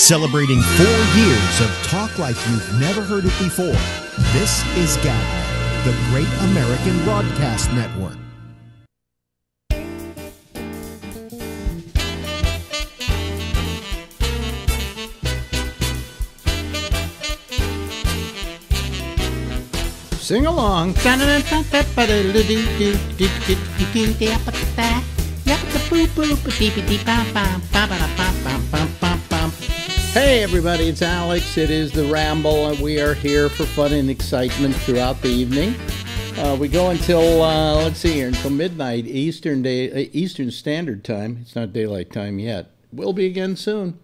Celebrating four years of talk like you've never heard it before. This is GABA, the Great American Broadcast Network. Sing along. Hey everybody, it's Alex. It is the Ramble, and we are here for fun and excitement throughout the evening. Uh, we go until uh, let's see here until midnight Eastern day uh, Eastern Standard Time. It's not daylight time yet. We'll be again soon.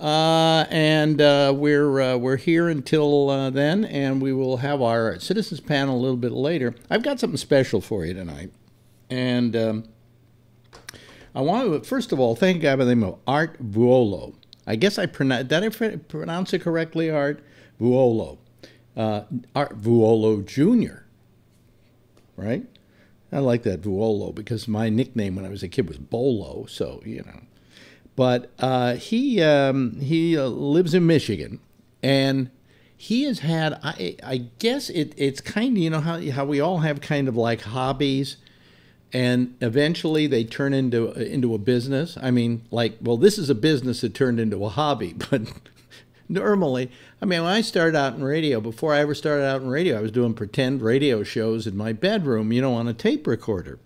Uh, and uh, we're we're here until then, and we will have our citizens panel a little bit later. I've got something special for you tonight, and um, I want to first of all thank God by the name of Art Vuolo. I guess I pronounce did I pr- pronounce it correctly, Art Vuolo, uh, Art Vuolo Jr. Right? I like that Vuolo because my nickname when I was a kid was Bolo, so you know. But uh, he um, he uh, lives in Michigan, and he has had I I guess it it's kind of you know how how we all have kind of like hobbies, and eventually they turn into into a business. I mean, like well, this is a business that turned into a hobby, but normally, I mean, when I started out in radio, before I ever started out in radio, I was doing pretend radio shows in my bedroom, you know, on a tape recorder.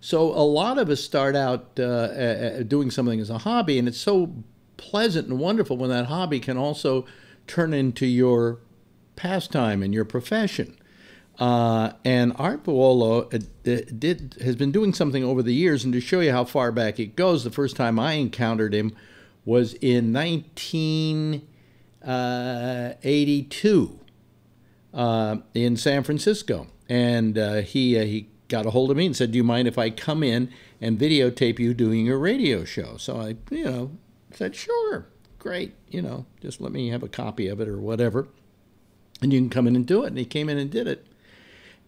So a lot of us start out uh, doing something as a hobby, and it's so pleasant and wonderful when that hobby can also turn into your pastime and your profession. Uh, and Art Vuolo uh, did has been doing something over the years, and to show you how far back it goes, the first time I encountered him was in 1982 uh, in San Francisco, and uh, he he got a hold of me and said, "Do you mind if I come in and videotape you doing your radio show?" So I, you know, said, "Sure, great. You know, just let me have a copy of it or whatever, and you can come in and do it." And he came in and did it,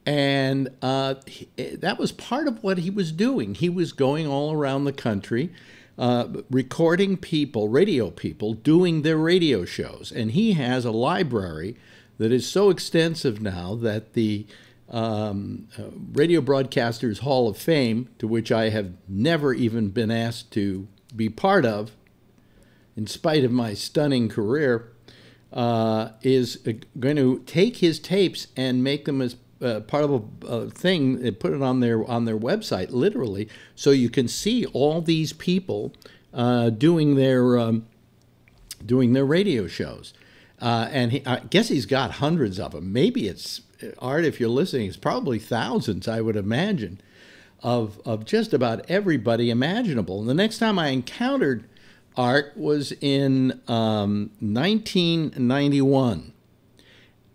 and uh, he, that was part of what he was doing. He was going all around the country. Uh, recording people, radio people, doing their radio shows. And he has a library that is so extensive now that the um, uh, Radio Broadcasters Hall of Fame, to which I have never even been asked to be part of, in spite of my stunning career, uh, is going to take his tapes and make them as uh, part of a, thing and put it on their on their website, literally, so you can see all these people uh, doing their um, doing their radio shows. Uh, and he, I guess he's got hundreds of them. Maybe it's Art, if you're listening, it's probably thousands, I would imagine, of, of just about everybody imaginable. And the next time I encountered Art was in um, 1991.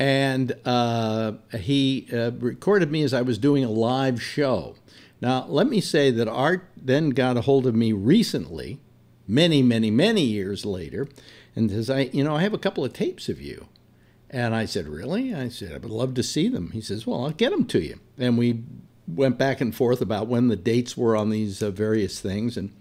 And uh, he uh, recorded me as I was doing a live show. Now, let me say that Art then got a hold of me recently, many, many, many years later, and says, I, you know, I have a couple of tapes of you. And I said, Really? I said, I would love to see them. He says, Well, I'll get them to you. And we went back and forth about when the dates were on these uh, various things. And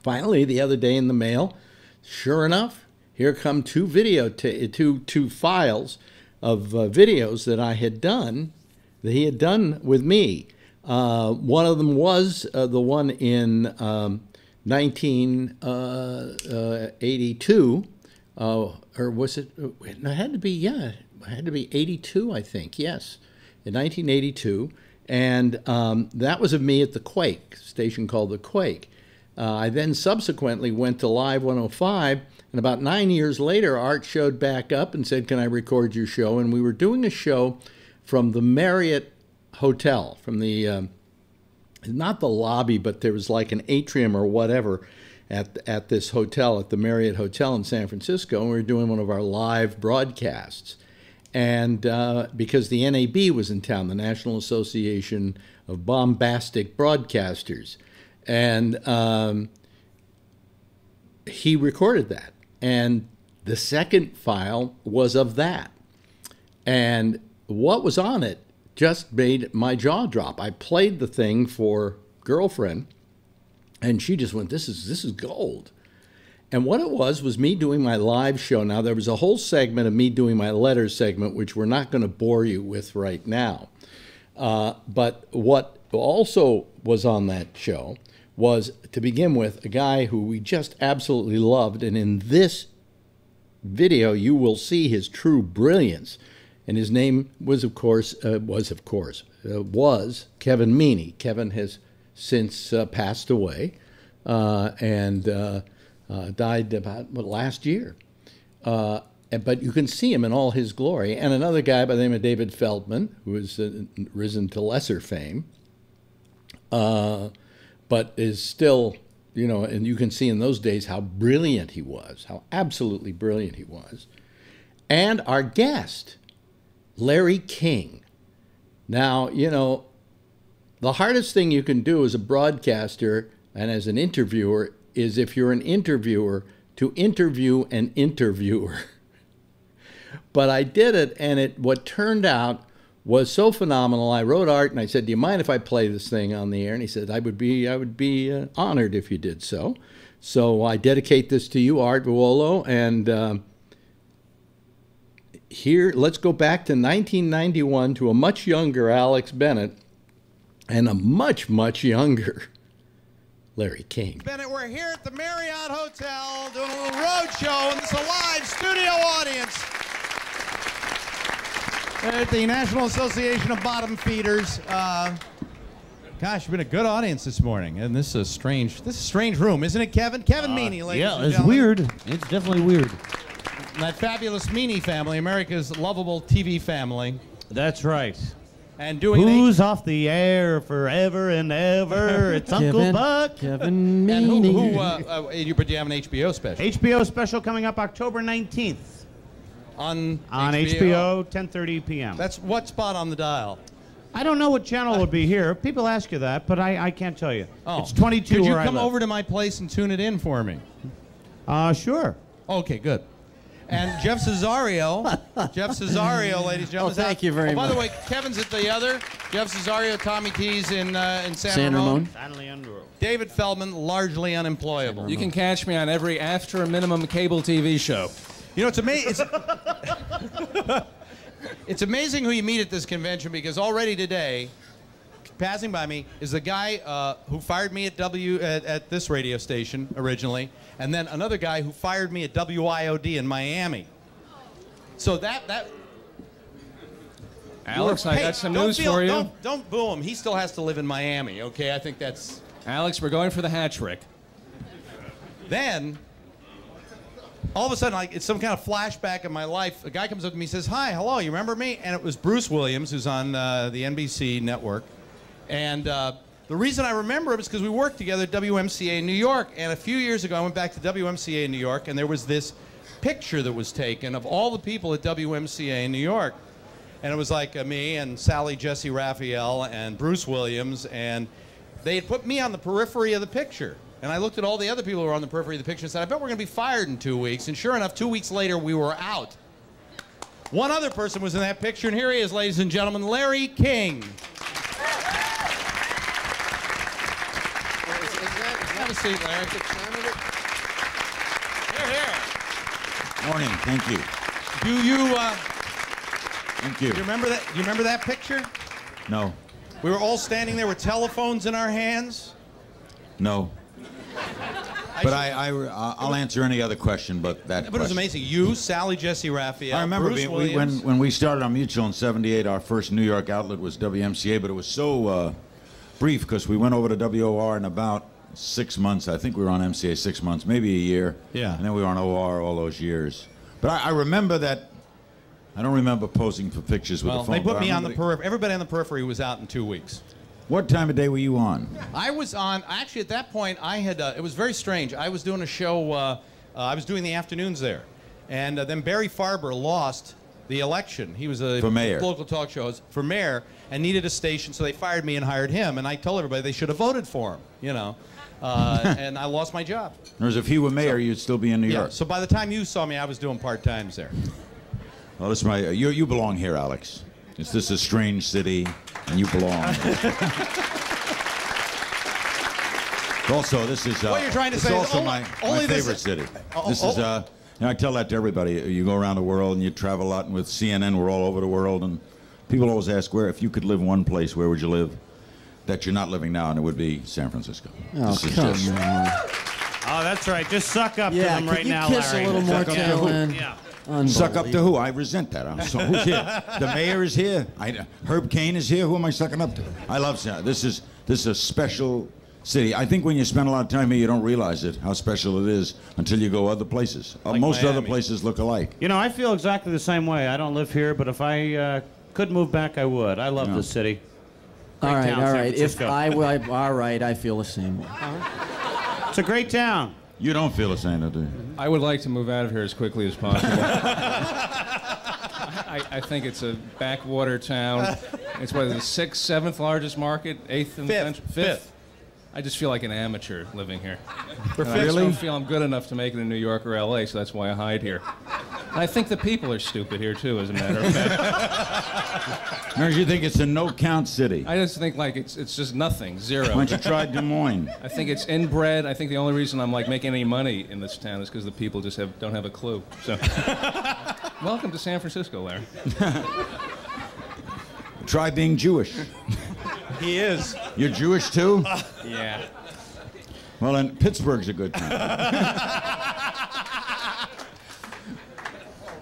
finally, the other day in the mail, sure enough, here come two video, two, two files of uh, videos that I had done, that he had done with me. Uh, one of them was uh, the one in um, 1982 uh, or was it? It had to be yeah, it had to be '82, I think. Yes, in 1982, and um, that was of me at the Quake station called the Quake. Uh, I then subsequently went to Live 105, and about nine years later, Art showed back up and said, "Can I record your show?" And we were doing a show from the Marriott Hotel, from the um, not the lobby, but there was like an atrium or whatever at at this hotel at the Marriott Hotel in San Francisco, and we were doing one of our live broadcasts. And uh, because the NAB was in town, the National Association of Bombastic Broadcasters, and um, he recorded that. And the second file was of that. And what was on it just made my jaw drop. I played the thing for girlfriend and she just went, "This is this is gold," And what it was was me doing my live show. Now, there was a whole segment of me doing my letters segment, which we're not going to bore you with right now. Uh, but what also was on that show was, to begin with, a guy who we just absolutely loved. And in this video, you will see his true brilliance. And his name was, of course, uh, was of course, uh, was Kevin Meaney. Kevin has since uh, passed away, uh, and uh, uh, died about what, last year. But you can see him in all his glory. And another guy by the name of David Feldman, who has risen to lesser fame, uh, but is still, you know, and you can see in those days how brilliant he was, how absolutely brilliant he was. And our guest, Larry King. Now, you know, the hardest thing you can do as a broadcaster and as an interviewer is if you're an interviewer to interview an interviewer. but I did it, and it what turned out was so phenomenal. I wrote Art, and I said, "Do you mind if I play this thing on the air?" And he said, "I would be, I would be uh, honored if you did so." So I dedicate this to you, Art Vuolo, and uh, here, let's go back to 1991 to a much younger Alex Bennett and a much, much younger Larry King. Bennett, we're here at the Marriott Hotel doing a little road show, and it's a live studio audience at the National Association of Bottom Feeders. Uh, gosh, you've been a good audience this morning, and this is a strange, this is a strange room, isn't it, Kevin? Kevin Meaney, ladies Yeah, and it's gentlemen. weird. It's definitely weird. That fabulous Meaney family, America's lovable TV family, That's right. and doing an Who's off the air forever and ever? It's Uncle Buck. Kevin and who, Meaney. who uh, uh, you, but you have an HBO special HBO special coming up October 19th on on HBO, 10:30 p.m. That's what spot on the dial? I don't know what channel would be here. People ask you that, but I, I can't tell you. Oh. It's 22 Could you where come I live. over to my place and tune it in for me? Uh, sure. Okay, good. And Jeff Cesario, Jeff Cesario, ladies and gentlemen. Oh, thank you very oh, By the way, Kevin's at the other. Jeff Cesario, Tommy T's in uh, in San, San Ramon. David Feldman, largely unemployable. You can catch me on every after a minimum cable TV show. You know, it's amazing. It's, it's amazing who you meet at this convention because already today, passing by me is the guy uh, who fired me at W at, at this radio station originally, and then another guy who fired me at WIOD in Miami. So that that. Alex, I Hey, got some news feel- for you. Don't, don't boo him. He still has to live in Miami. Okay, I think that's. Alex, we're going for the hat trick. Then, all of a sudden, like it's some kind of flashback of my life. A guy comes up to me, and says, "Hi, hello, you remember me?" And it was Bruce Williams, who's on uh, the NBC network. And uh, the reason I remember him is because we worked together at WMCA in New York. And a few years ago, I went back to WMCA in New York, and there was this picture that was taken of all the people at WMCA in New York. And it was like uh, me and Sally Jessy Raphael and Bruce Williams, and they had put me on the periphery of the picture. And I looked at all the other people who were on the periphery of the picture and said, I bet we're going to be fired in two weeks. And sure enough, two weeks later, we were out. One other person was in that picture, and here he is, ladies and gentlemen, Larry King. Have a seat, Larry. Here, here. Morning. Thank you. Do you, uh, Thank you. Do you remember that? You remember that picture? No. We were all standing there with telephones in our hands. No. But I, I, I'll answer any other question but that. But it was amazing. You, Sally Jessy Raphael, I remember being, we, when when we started on Mutual in '78. Our first New York outlet was WMCA, but it was so uh, brief because we went over to WOR in about six months. I think we were on MCA six months, maybe a year. Yeah. And then we were on OR all those years. But I, I remember that. I don't remember posing for pictures with well, the phone. they put me on the periphery. Everybody on the periphery was out in two weeks. What time of day were you on? I was on. Actually, at that point, I had. Uh, it was very strange. I was doing a show. Uh, uh, I was doing the afternoons there, and uh, then Barry Farber lost the election. He was a For mayor. local talk show for mayor and needed a station, so they fired me and hired him. And I told everybody they should have voted for him. You know, uh, and I lost my job. Whereas if he were mayor, you'd still be in New Yeah. York. So by the time you saw me, I was doing part times there. Well, this is my. You you belong here, Alex. It's this is a strange city, and you belong. Also, this is uh, What you're trying to say is also only- my, only my this- favorite city. Oh, this oh. is uh, you know, I tell that to everybody. You go around the world and you travel a lot, and with CNN, we're all over the world, and people always ask where, if you could live one place, where would you live? That you're not living now, and it would be San Francisco. Oh, This is come just- on. Oh, that's right. Just suck up to Yeah, them could right you now, kiss Larry. a little more Suck up to tail who? end? Yeah. Suck up to who? I resent that. I'm so, who's here? The mayor is here. I, Herb Caen is here. Who am I sucking up to? I love San. This is this is a special city. I think when you spend a lot of time here, you don't realize it how special it is until you go other places. Uh, Like most other Miami. places look alike. You know, I feel exactly the same way. I don't live here, but if I uh, could move back, I would. I love Yeah. this city. All right, town, all San right. If Francisco. I, I, all right, I feel the same way. It's a great town. You don't feel the same, do you? I would like to move out of here as quickly as possible. I, I think it's a backwater town. It's what the sixth, seventh largest market, eighth in the Fifth. country, Fifth. I just feel like an amateur living here. For And I just fifth- don't feel I'm good enough to make it in New York or L.A., so that's why I hide here. I think the people are stupid here too, as a matter of fact. Or you think it's a no-count city? I just think like it's it's just nothing, zero. Why don't you try Des Moines? I think it's inbred. I think the only reason I'm like making any money in this town is because the people just have don't have a clue. So, welcome to San Francisco, Larry. Try being Jewish. He is. You're Jewish too? Yeah. Well, then Pittsburgh's a good town.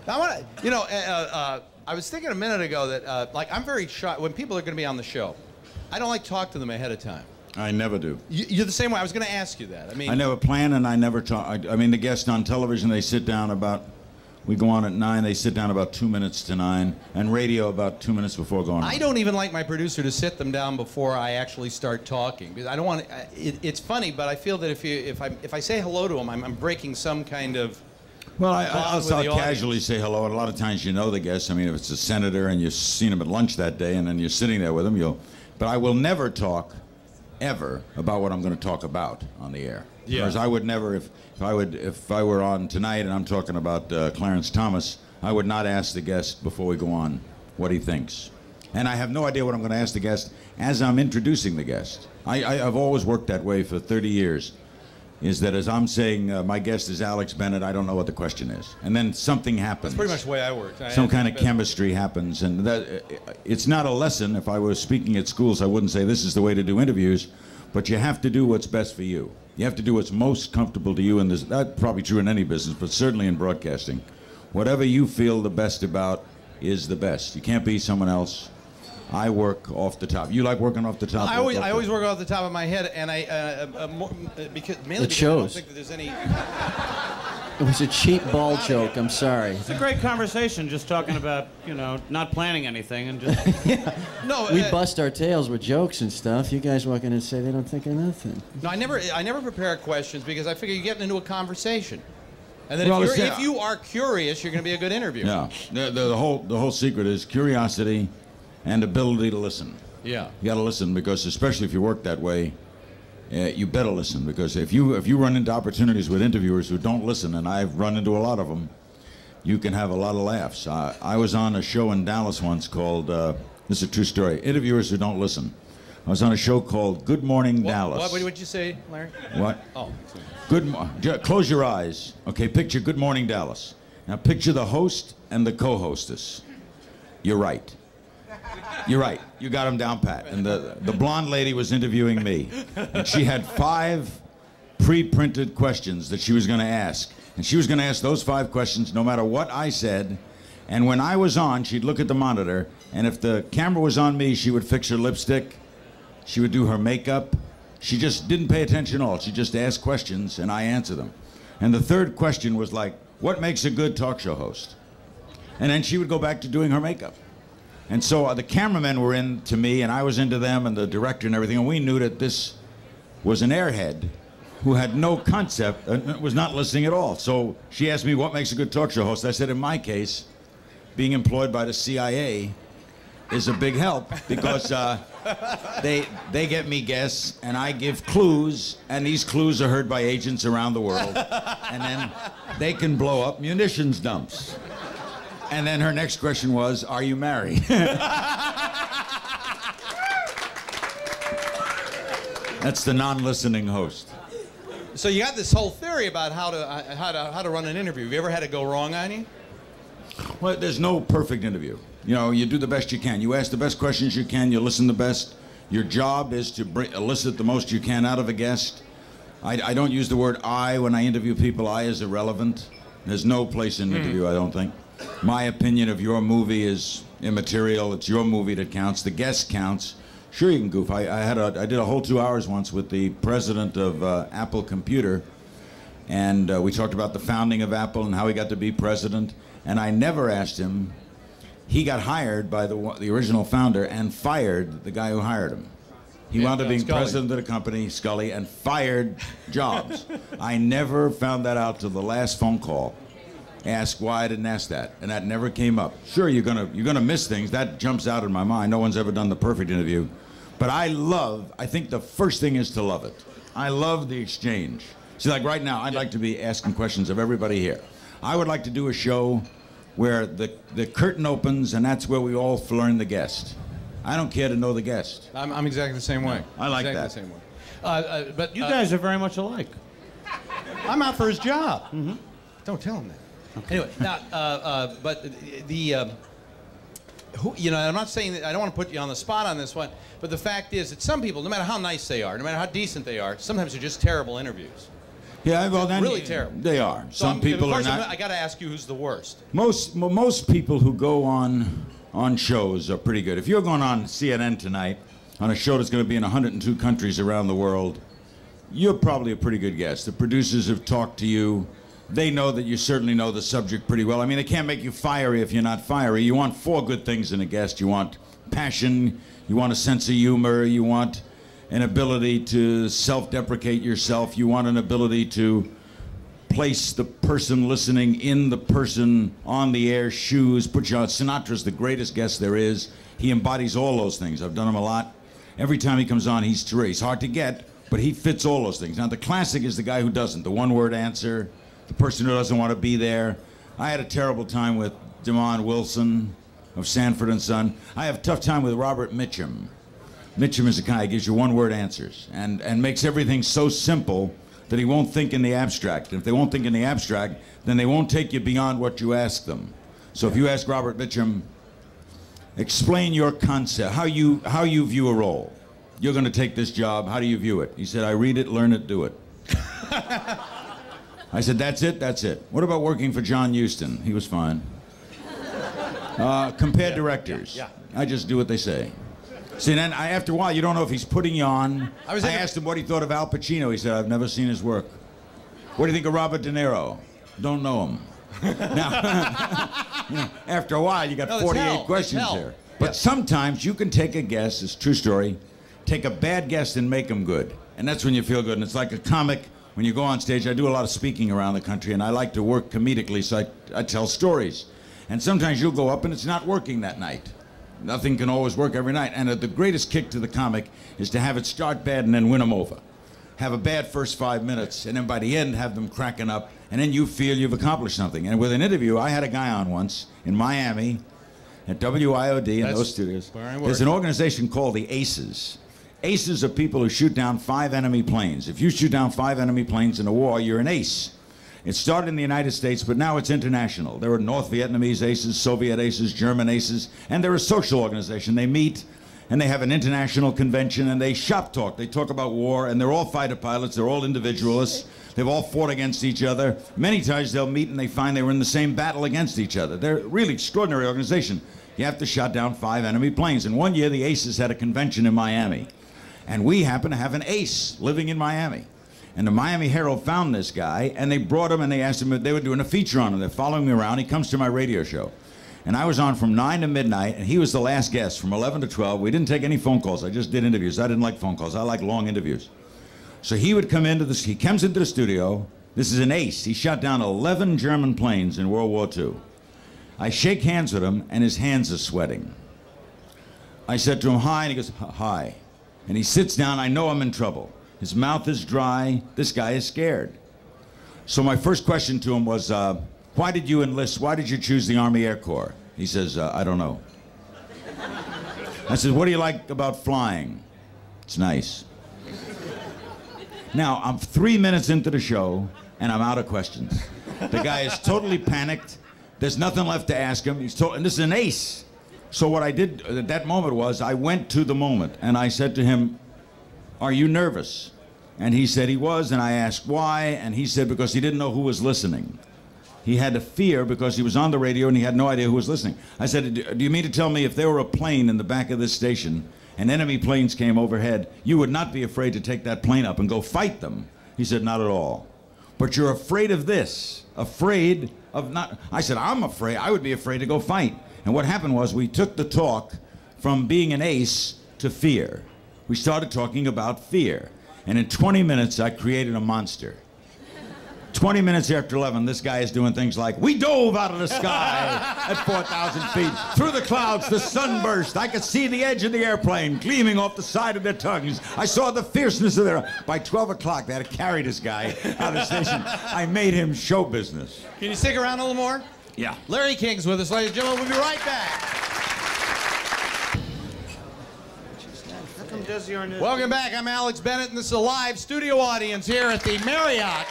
I want to, you know, uh, uh, I was thinking a minute ago that, uh, like, I'm very shy when people are going to be on the show. I don't like to talk to them ahead of time. I never do. You, you're the same way. I was going to ask you that. I mean, I never plan and I never talk. I, I mean, the guests on television, they sit down about, we go on at nine, they sit down about two minutes to nine, and radio about two minutes before going on. I don't even like my producer to sit them down before I actually start talking because I don't want. To, it, it's funny, but I feel that if you if I if I say hello to them, I'm, I'm breaking some kind of. Well, I, bond I'll, I'll casually say hello, and a lot of times you know the guests. I mean, if it's a senator and you've seen him at lunch that day, and then you're sitting there with him, you'll. But I will never talk, ever, about what I'm going to talk about on the air. Yeah. Whereas I would never, if, if I would, if I were on tonight and I'm talking about uh, Clarence Thomas, I would not ask the guest before we go on what he thinks. And I have no idea what I'm going to ask the guest as I'm introducing the guest. I, I, I've always worked that way for 30 years. Is that as I'm saying, uh, my guest is Alex Bennett, I don't know what the question is. And then something happens. That's pretty much the way I work. I- Some kind of chemistry happens. And that, uh, it's not a lesson. If I was speaking at schools, I wouldn't say this is the way to do interviews. But you have to do what's best for you. You have to do what's most comfortable to you. And this, that's probably true in any business, but certainly in broadcasting. Whatever you feel the best about is the best. You can't be someone else. I work off the top. You like working off the top? I always, I always work off the top of my head, and I uh, uh, uh, more, uh, because mainly It because shows. I don't think that there's any. It was a cheap ball joke. I'm sorry. It's a great conversation just talking about, you know, not planning anything and just. No, We uh, bust our tails with jokes and stuff. You guys walk in and say they don't think of nothing. No, I never, I never prepare questions because I figure you're getting into a conversation, and then Well, if, you're, uh, if you are curious, you're going to be a good interviewer. Yeah. The, the, the whole the whole secret is curiosity and ability to listen. Yeah. You got to listen because, especially if you work that way, uh, you better listen because if you if you run into opportunities with interviewers who don't listen, and I've run into a lot of them, you can have a lot of laughs. I, I was on a show in Dallas once called uh, this is a true story. Interviewers who don't listen. I was on a show called Good Morning What, Dallas. what, what would you say, Larry? What? Oh, Good. Mo- close your eyes. Okay. Picture Good Morning Dallas. Now picture the host and the co-hostess. You're right. You're right. You got them down pat. And the the blonde lady was interviewing me, and she had five pre-printed questions that she was going to ask, and she was going to ask those five questions no matter what I said. And when I was on, she'd look at the monitor, and if the camera was on me, she would fix her lipstick. She would do her makeup. She just didn't pay attention at all. She just asked questions and I answered them. And the third question was like, what makes a good talk show host? And then she would go back to doing her makeup. And so uh, the cameramen were into me and I was into them and the director and everything. And we knew that this was an airhead who had no concept and was not listening at all. So she asked me, what makes a good talk show host? I said, in my case, being employed by the CIA is a big help because uh, they they get me guests and I give clues and these clues are heard by agents around the world and then they can blow up munitions dumps. And then her next question was, "Are you married?" That's the non-listening host. So you got this whole theory about how to uh, how to how to run an interview. Have you ever had it go wrong on you? Well, there's no perfect interview. You know, you do the best you can. You ask the best questions you can. You listen the best. Your job is to bring, elicit the most you can out of a guest. I, I don't use the word I when I interview people. I is irrelevant. There's no place in an interview, I don't think. My opinion of your movie is immaterial. It's your movie that counts. The guest counts. Sure, you can goof. I, I had a, I did a whole two hours once with the president of uh, Apple Computer, and uh, we talked about the founding of Apple and how he got to be president. And I never asked him. He got hired by the the original founder and fired the guy who hired him. He wound up being Sculley. president of the company, Sculley, and fired Jobs. I never found that out till the last phone call. Ask why I didn't ask that, and that never came up. Sure, you're gonna you're gonna miss things. That jumps out in my mind. No one's ever done the perfect interview, but I love. I think the first thing is to love it. I love the exchange. See, like right now, I'd like to be asking questions of everybody here. I would like to do a show where the the curtain opens, and that's where we all learn the guest. I don't care to know the guest. I'm, I'm exactly the same way. I like exactly that. the same way. Uh, uh, but You uh, guys are very much alike. I'm out for his job. Don't tell him that. Anyway, now, uh, uh, but the, the um, who, you know, I'm not saying that I don't want to put you on the spot on this one, but the fact is that some people, no matter how nice they are, no matter how decent they are, sometimes they're just terrible interviews. Yeah, well, then Really terrible. They are. So Some I'm- people are I'm not. I got to ask you who's the worst. Most mo- most people who go on on shows are pretty good. If you're going on CNN tonight on a show that's going to be in 102 countries around the world, you're probably a pretty good guest. The producers have talked to you. They know that you certainly know the subject pretty well. I mean, they can't make you fiery if you're not fiery. You want four good things in a guest. You want passion, you want a sense of humor, you want an ability to self-deprecate yourself, you want an ability to place the person listening in the person on the air shoes. Put you on. Sinatra's the greatest guest there is. He embodies all those things. I've done him a lot. Every time he comes on, he's terrific. He's hard to get, but he fits all those things. Now, the classic is the guy who doesn't. The one-word answer, the person who doesn't want to be there. I had a terrible time with Demond Wilson of Sanford and Son. I have a tough time with Robert Mitchum. Mitchum is a guy who gives you one-word answers and, and makes everything so simple that he won't think in the abstract. And if they won't think in the abstract, then they won't take you beyond what you ask them. So if you ask Robert Mitchum, explain your concept, how you how you view a role. You're going to take this job. How do you view it? He said, I read it, learn it, do it. I said, that's it, that's it. What about working for John Huston? He was fine. Uh, compare directors. yeah. I just do what they say. See, then I, after a while, you don't know if he's putting you on. I was I asked him what he thought of Al Pacino. He said, I've never seen his work. What do you think of Robert De Niro? Don't know him. now, you know, after a while, you got No, 48 questions there. But Yeah. sometimes you can take a guess, it's a true story, take a bad guess and make them good. And that's when you feel good. And it's like a comic. When you go on stage, I do a lot of speaking around the country, and I like to work comedically, so I, I tell stories. And sometimes you'll go up and it's not working that night. Nothing can always work every night. And uh, the greatest kick to the comic is to have it start bad and then win them over. Have a bad first five minutes, and then by the end, have them cracking up, and then you feel you've accomplished something. And with an interview, I had a guy on once in Miami at WIOD in That's those studios. There's an organization called the ACES. Aces are people who shoot down five enemy planes. If you shoot down five enemy planes in a war, you're an ace. It started in the United States, but now it's international. There are North Vietnamese aces, Soviet aces, German aces, and they're a social organization. They meet and they have an international convention and they shop talk. They talk about war, and they're all fighter pilots, they're all individualists. They've all fought against each other. Many times they'll meet and they find they were in the same battle against each other. They're a really extraordinary organization. You have to shot down five enemy planes. And one year the Aces had a convention in Miami. And we happen to have an ace living in Miami. And the Miami Herald found this guy, and they brought him and they asked him if they were doing a feature on him. They're following me around. He comes to my radio show. And I was on from 9 to midnight, and he was the last guest from 11 to 12. We didn't take any phone calls. I just did interviews. I didn't like phone calls. I like long interviews. So he would come into the, he comes into the studio. This is an ace. He shot down 11 German planes in World War II. I shake hands with him, and his hands are sweating. I said to him, hi, and he goes, hi. And he sits down. I know I'm in trouble. His mouth is dry. This guy is scared. So my first question to him was, uh, why did you enlist? Why did you choose the Army Air Corps? He says, uh, I don't know. I said, what do you like about flying? It's nice. Now, I'm three minutes into the show, and I'm out of questions. The guy is totally panicked. There's nothing left to ask him. He's told, and this is an ace. So what I did at that moment was I went to the moment, and I said to him, "Are you nervous?" And he said he was, and I asked why, and he said because he didn't know who was listening. He had a fear because he was on the radio and he had no idea who was listening. I said, Do you mean to tell me if there were a plane in the back of this station and enemy planes came overhead, you would not be afraid to take that plane up and go fight them? He said, Not at all. But you're afraid of this, afraid of not. I said, I'm afraid. I would be afraid to go fight. And what happened was we took the talk from being an ace to fear. We started talking about fear. And in 20 minutes, I created a monster. 20 minutes after 11, this guy is doing things like, We dove out of the sky at 4,000 feet. Through the clouds, the sun burst. I could see the edge of the airplane gleaming off the side of their tongues. I saw the fierceness of their. By 12 o'clock, they had to carry this guy out of the station. I made him show business. Can you stick around a little more? Yeah. Larry King's with us, ladies and gentlemen. We'll be right back. Welcome back. I'm Alex Bennett, and this is a live studio audience here at the Marriott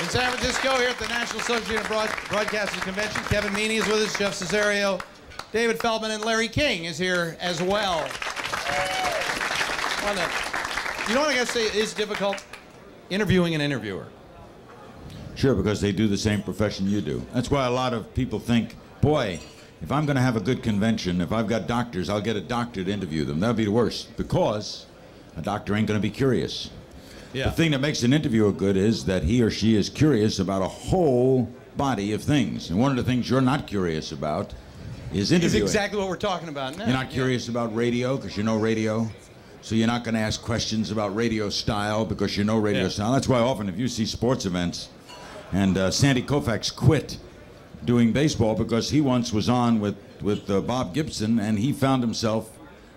in San Francisco, here at the National Association of Broad- Broadcasters Convention. Kevin Meaney is with us, Jeff Cesario, David Feldman, and Larry King is here as well. You know what I gotta say is difficult? Interviewing an interviewer. Sure, because they do the same profession you do. That's why a lot of people think, boy, if I'm going to have a good convention, if I've got doctors, I'll get a doctor to interview them. That'd be the worst, because a doctor ain't going to be curious. Yeah. The thing that makes an interviewer good is that he or she is curious about a whole body of things. And one of the things you're not curious about is Is interviewing. exactly what we're talking about now. You're not curious about radio because you know radio. So you're not going to ask questions about radio style because you know radio Yeah. style. That's why often if you see sports events, and uh, Sandy Koufax quit doing baseball because he once was on with with uh, Bob Gibson and he found himself.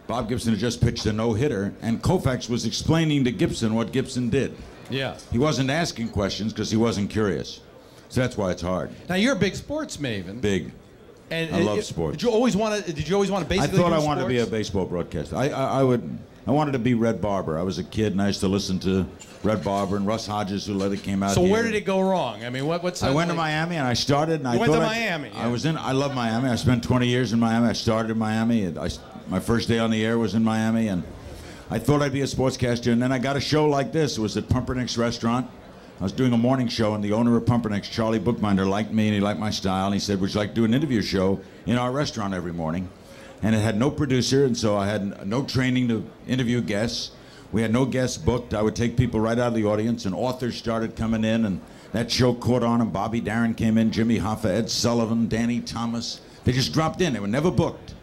Bob Gibson had just pitched a no hitter, and Koufax was explaining to Gibson what Gibson did. Yeah. He wasn't asking questions because he wasn't curious. So that's why it's hard. Now you're a big sports maven. Big. And I it- love sports. Did you always want to? Did you always want to basically? I thought I wanted to be a baseball broadcaster. I, I, I would. I wanted to be Red Barber. I was a kid and I used to listen to Red Barber and Russ Hodges, who later came out. So where did it go wrong? I mean, what? What's I went to Miami and I started. And I went to I- Miami, I was in. I love Miami. I spent 20 years in Miami. I started in Miami. And I, my first day on the air was in Miami, and I thought I'd be a sportscaster. And then I got a show like this. It was at Pumpernik's Restaurant. I was doing a morning show, and the owner of Pumpernik's, Charlie Bookminder, liked me and he liked my style. And he said, "Would you like to do an interview show in our restaurant every morning?" And it had no producer, and so I had no training to interview guests. We had no guests booked. I would take people right out of the audience, and authors started coming in, and that show caught on. And Bobby Darin came in, Jimmy Hoffa, Ed Sullivan, Danny Thomas. They just dropped in. They were never booked.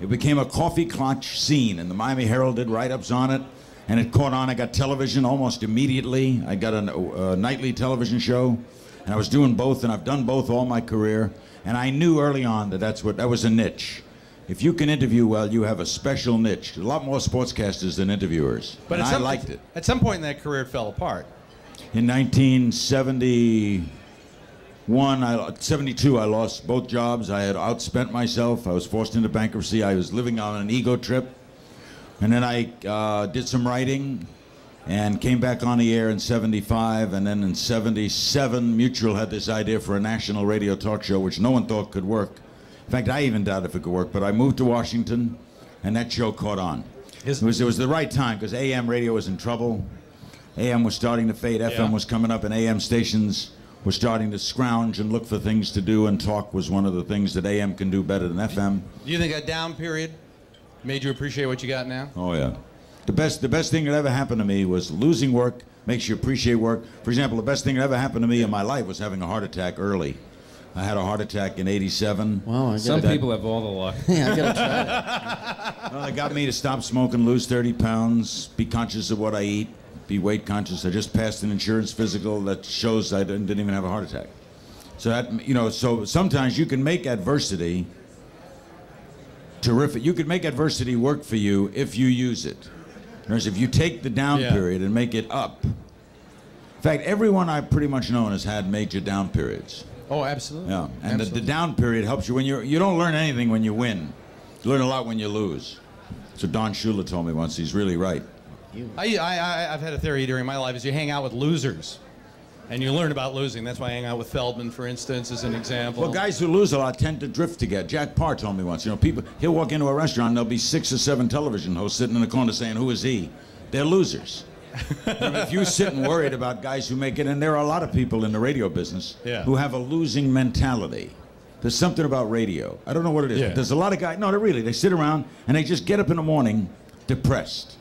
It became a coffee clutch scene, and the Miami Herald did write-ups on it, and it caught on. I got television almost immediately. I got a, a nightly television show, and I was doing both, and I've done both all my career. And I knew early on that that's what that was a niche. If you can interview well, you have a special niche. A lot more sportscasters than interviewers. But and I liked it. At some point in that career, it fell apart. In 1971, I, 72, I lost both jobs. I had outspent myself. I was forced into bankruptcy. I was living on an ego trip. And then I uh, did some writing and came back on the air in 75. And then in 77, Mutual had this idea for a national radio talk show, which no one thought could work. In fact, I even doubted if it could work. But I moved to Washington, and that show caught on. It was, it was the right time because AM radio was in trouble. AM was starting to fade, FM Yeah. was coming up, and AM stations were starting to scrounge and look for things to do, and talk was one of the things that AM can do better than FM. Do you think that down period made you appreciate what you got now? Oh yeah. The best the best thing that ever happened to me was losing work makes you appreciate work. For example, the best thing that ever happened to me in my life was having a heart attack early. I had a heart attack in 87. Wow, I Some people have all the luck. yeah, I gotta try that. Well, it got me to stop smoking, lose 30 pounds, be conscious of what I eat, be weight conscious. I just passed an insurance physical that shows I didn't, didn't even have a heart attack. So that you know, so sometimes you can make adversity terrific. You can make adversity work for you if you use it. Whereas if you take the down Yeah. period and make it up. In fact, everyone I've pretty much known has had major down periods. Oh, absolutely. Yeah, and the, the down period helps you when you you don't learn anything when you win. You learn a lot when you lose. So Don Shula told me once. He's really right. I, I, I, I've had a theory during my life is you hang out with losers. And you learn about losing. That's why I hang out with Feldman, for instance, as an example. Well, guys who lose a lot tend to drift together. Jack Paar told me once, you know, people, he'll walk into a restaurant and there'll be six or seven television hosts sitting in the corner saying, who is he? They're losers. I mean, if you sit and worried about guys who make it, and there are a lot of people in the radio business Yeah. who have a losing mentality. There's something about radio. I don't know what it is. Yeah. But there's a lot of guys, no, they really, they sit around and they just get up in the morning depressed.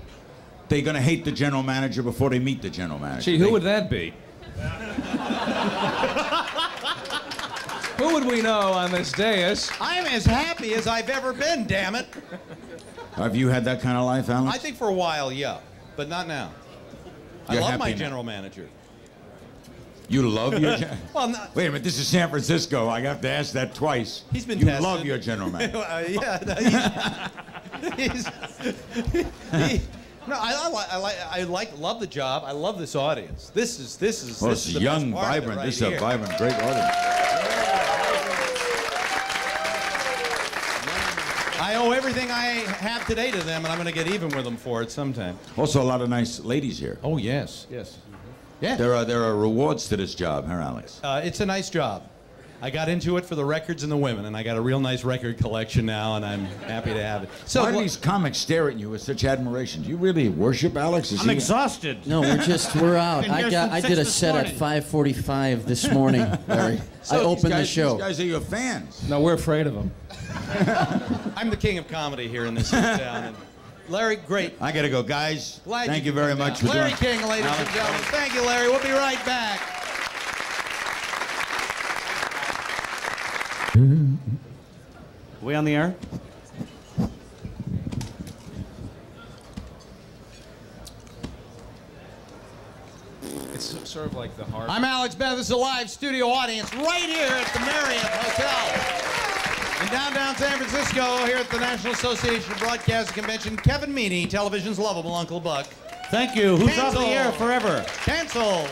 They're going to hate the general manager before they meet the general manager. Gee, who They- would that be? who would we know on this dais? I'm as happy as I've ever been, damn it. Have you had that kind of life, Alan? I think for a while, yeah, but not now. I You're love my now. general manager. You love your. gen- Well, not, Wait a minute, this is San Francisco. I have to ask that twice. He's been You tested. love your general manager. uh, yeah, no, he's, he's, he, no, I, I, like, I like, I like, love the job. I love this audience. This is, this is, Well, this it's is the young, best part of it vibrant. right this is a here. vibrant, great audience. I owe everything I have today to them, and I'm going to get even with them for it sometime. Also, a lot of nice ladies here. Oh yes, yes, yeah. There are there are rewards to this job, huh, Alex? Uh, it's a nice job. I got into it for the records and the women, and I got a real nice record collection now, and I'm happy to have it. So Why do what- these comics stare at you with such admiration? Do you really worship Alex? Is I'm he- exhausted. No, we're just we're out. Been I here got since I six did a this set at 5:45 this morning, Larry. So I these opened the guys- show. These guys are your fans. No, we're afraid of him. I'm the king of comedy here in this town. And Larry, great. I gotta go, guys. Glad Thank you you very come much down. for Larry doing. King, ladies and Alex, gentlemen. Thank you, Larry. We'll be right back. We on the air? It's sort of like the heart. I'm Alex Bennett. This is a live studio audience right here at the Marriott Hotel in downtown San Francisco, here at the National Association of Broadcasting Convention. Kevin Meaney, television's lovable Uncle Buck. Thank you. Who's off the air forever? Canceled.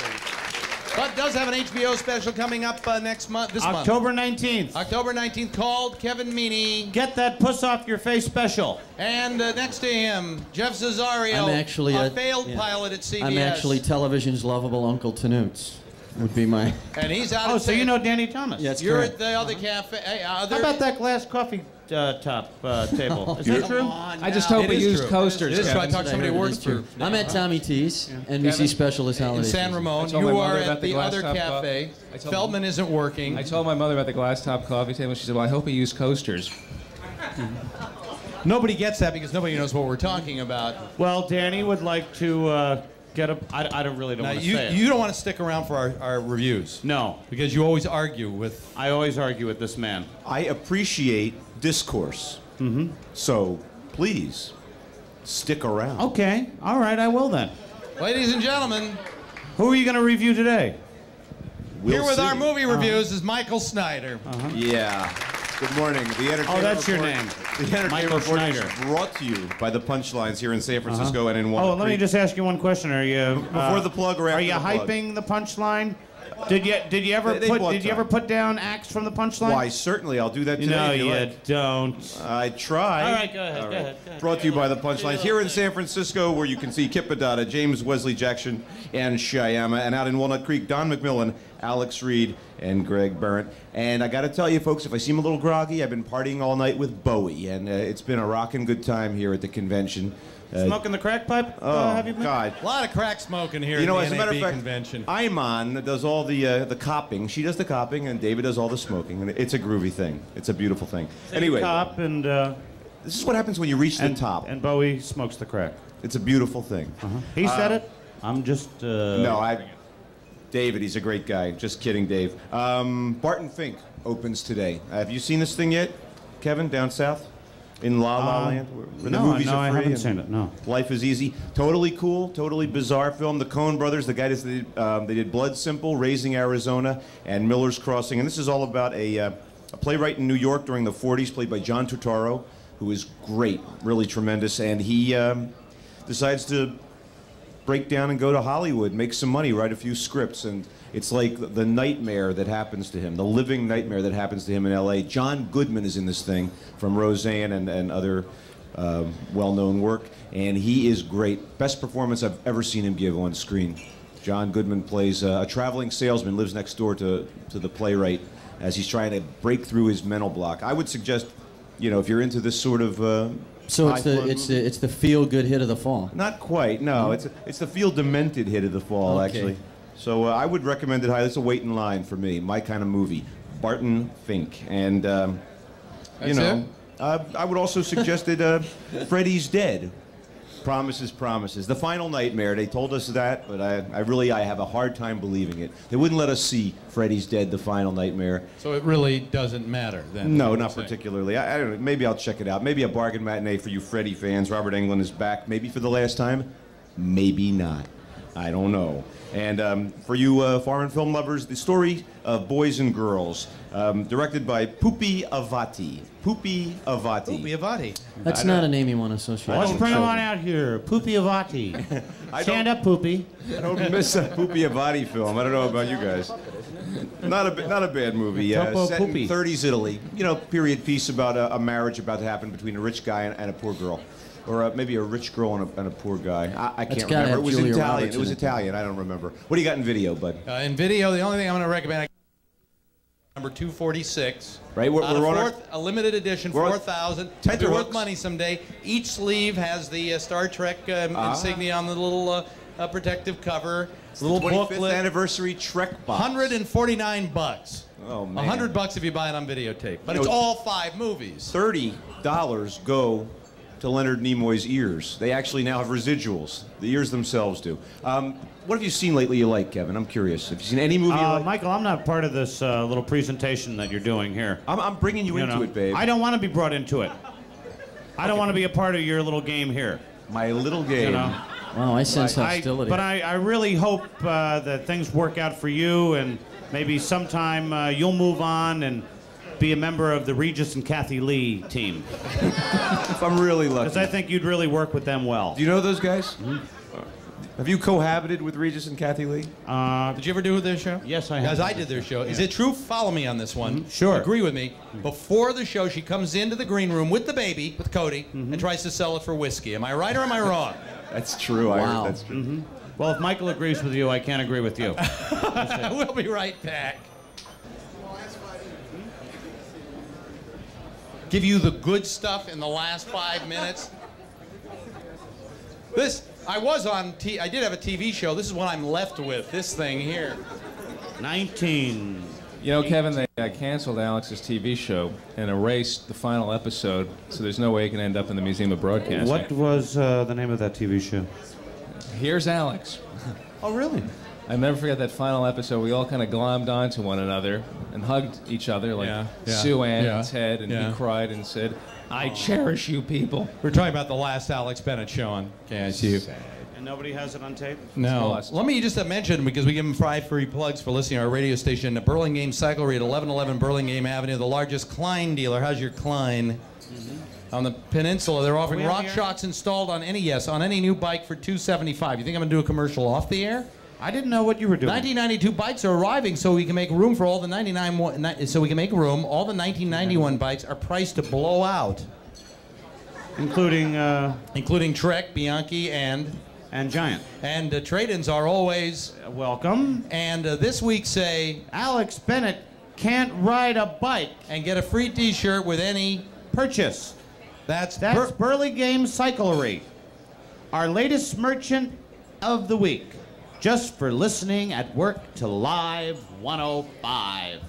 But does have an HBO special coming up uh, next month, this month. October 19th. October 19th, called Kevin Meaney. Get that puss off your face special. And uh, next to him, Jeff Cesario, I'm actually a a- failed yeah. pilot at CBS. I'm actually television's lovable Uncle Tanoots. Would be my. and he's out Oh, of so you know Danny Thomas? Yeah, You're correct. at the other cafe. Hey, other, How about that glass coffee uh, top uh, table? Is that true? I just hope It we is use true. coasters. It is true. I Kevin. talked to somebody who works for. I'm at Tommy T's, NBC Kevin? Specialist in Holiday. San season. Ramon. I told You my are mother at the the glass other top cafe. cup. I told- Feldman isn't working. I told my mother about the glass top coffee table. She said, "Well, I hope we use coasters." Nobody gets that because nobody knows what we're talking about. Well, Danny would like to uh, get a. I, I don't really don't Now, want to you, say it. you don't want to stick around for our, our reviews No, because you always argue with. I always argue with this man. I appreciate discourse. Mm-hmm. So please stick around. Okay, all right, I will then. Ladies and gentlemen, Who are you going to review today? We'll here with see. our movie reviews is Michael Snyder. Yeah. Good morning. The entertainment Oh, that's your name. The entertainment Michael report Schneider. is brought to you by the Punchlines here in San Francisco and in Walnut Oh, let me just ask you one question. Are you uh, Before the plug or Are you the plug? hyping the punchline? Did you did you ever They- they put bought did you time. ever put down acts from the punchline? Why, certainly, I'll do that You today. know if you you like. don't. I try. All right, go ahead, go ahead, go ahead. Brought to you by the Punchlines here in San Francisco, where you can see Kip Padada, James Wesley Jackson, and Shyama, and out in Walnut Creek, Don McMillan, Alex Reed, and Greg Barrett. And I got to tell you, folks, if I seem a little groggy, I've been partying all night with Bowie, and uh, it's been a rocking good time here at the convention. Uh, Smoking the crack pipe? oh uh, have you been? God. A lot of crack smoking here You know, at as the a matter of NAB fact, convention. Iman does all the uh, the copping. She does the copping, and David does all the smoking. And it's a groovy thing. It's a beautiful thing. Anyway, Cop and uh, this is what happens when you reach the top. And Bowie smokes the crack. It's a beautiful thing. He said it. I'm just. Uh, No, I. David, he's a great guy. Just kidding, Dave. Um, Barton Fink opens today. Uh, have you seen this thing yet, Kevin? Down south, in La La Um, Land, where the no, movies no, are I free haven't seen it, no. Life is easy. Totally cool. Totally bizarre film. The Coen Brothers, the guys that did, um, they did Blood Simple, Raising Arizona, and Miller's Crossing, and this is all about a, uh, a playwright in New York during the '40s, played by John Turturro, who is great, really tremendous, and he um, decides to break down and go to Hollywood, make some money, write a few scripts, and it's like the nightmare that happens to him, the living nightmare that happens to him in L.A. John Goodman is in this thing from Roseanne and, and other um, well-known work, and he is great. Best performance I've ever seen him give on screen. John Goodman plays uh, a traveling salesman, lives next door to, to the playwright as he's trying to break through his mental block. I would suggest, you know, if you're into this sort of uh, So it's the it's the it's the feel good hit of the fall. not quite. No, it's it's the feel demented hit of the fall Okay. actually. So uh, I would recommend it highly. It's a wait in line for me. My kind of movie. Barton Fink, and um, you know, uh, I would also suggest that uh, Freddy's Dead. Promises, promises. The final nightmare. They told us that, but I, I really I have a hard time believing it. They wouldn't let us see Freddy's Dead, the final nightmare. So it really doesn't matter then. No, not particularly. I, I don't know. Maybe I'll check it out. Maybe a bargain matinee for you Freddy fans. Robert Englund is back. Maybe for the last time. Maybe not. I don't know. And um, for you uh, foreign film lovers, the story of Boys and Girls, um, directed by Pupi Avati. Pupi Avati. Pupi Avati. That's not a name you want to associate. Let's with bring him children. on out here. Poopy Avati. I Stand up, Poopy. I don't miss a Poopy Avati film. I don't know about you guys. Not a not a bad movie. Uh, Topo set Pupi. in 30s Italy. You know, period piece about a, a marriage about to happen between a rich guy and, and a poor girl, or uh, maybe a rich girl and a, and a poor guy. I, I can't remember. It was Julia Italian. Roberts It was in it. Italian. I don't remember. What do you got in video, bud? Uh, in video, the only thing I'm going to recommend, number 246. Right, we're- Uh, we're the on our- fourth, a limited edition, 4,000. It'll be worth money someday. Each sleeve has the uh, Star Trek um, Ah. insignia on the little uh, uh, protective cover. Little 25th booklet. anniversary Trek box. 149 bucks. Oh, man. 100 bucks if you buy it on videotape. But You it's know- all five movies. Thirty dollars go to Leonard Nimoy's ears. They actually now have residuals. The ears themselves do. Um, what have you seen lately you like, Kevin? I'm curious. Have you seen any movie you Uh, like? Michael, I'm not part of this uh, little presentation that you're doing here. I'm, I'm bringing you, You into know, it, babe. I don't want to be brought into it. I don't want to be a part of your little game here. My little game. You know. Wow, I sense I, hostility. but I, I really hope uh, that things work out for you, and maybe sometime uh, you'll move on and be a member of the Regis and Kathie Lee team. If I'm really lucky. Because I think you'd really work with them well. Do you know those guys? Mm-hmm. Uh, have you cohabited with Regis and Kathie Lee? Uh, Did you ever do their show? Yes, I have. As I did their show. Is it true? Follow me on this one. Mm-hmm. Sure. Agree with me. Mm-hmm. Before the show, she comes into the green room with the baby, with Cody, and tries to sell it for whiskey. Am I right or am I wrong? That's true. I Wow. heard that's true. well, if Michael agrees with you, I can't agree with you. we'll be right back. Give you the good stuff in the last five minutes. This, I was on, T, I did have a TV show. This is what I'm left with. This thing here. 19. You know, Kevin, they uh, canceled Alex's TV show and erased the final episode, so there's no way it can end up in the Museum of Broadcasting. What was uh, the name of that TV show? Here's Alex. Oh, really? I never forget that final episode. We all kind of glommed onto one another and hugged each other, like Yeah, yeah, Sue Ann yeah, and Ted, and yeah. he cried and said, "I cherish you people." We're talking about the last Alex Bennett show on KICU. And nobody has it on tape? No. Let me just mention, because we give them five free plugs for listening to our radio station, at Burlingame Cycle at 1111 Burlingame Avenue, the largest Klein dealer. How's your Klein? Mm-hmm. On the peninsula, they're offering we rock the air? shocks installed on any yes on any new bike for 275. You think I'm gonna do a commercial off the air? I didn't know what you were doing. 1992 bikes are arriving, so we can make room for all the 99. So we can make room. All the 1991 bikes are priced to blow out, Including uh, including Trek, Bianchi, and and Giant. and uh, trade-ins are always. Uh, welcome. And uh, this week say Alex Bennett can't ride a bike. and get a free T-shirt with any. Purchase. That's That's Bur- Burlingame Cyclery, our latest merchant of the week. Just for listening at work to Live 105.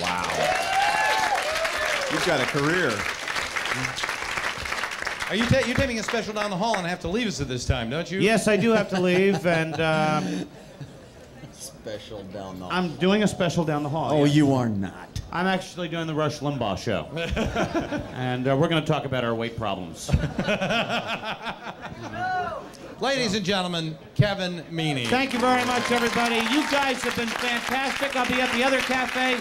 Wow. You've got a career. Are you ta- you're taping a special down the hall and have to leave us at this time, don't you? Yes, I do have to leave, and um, Special down the. I'm doing a special down the hall. Oh, yeah. you are not. I'm actually doing the Rush Limbaugh show. and uh, we're going to talk about our weight problems. Ladies and gentlemen, Kevin Meaney. Thank you very much, everybody. You guys have been fantastic. I'll be at the other cafe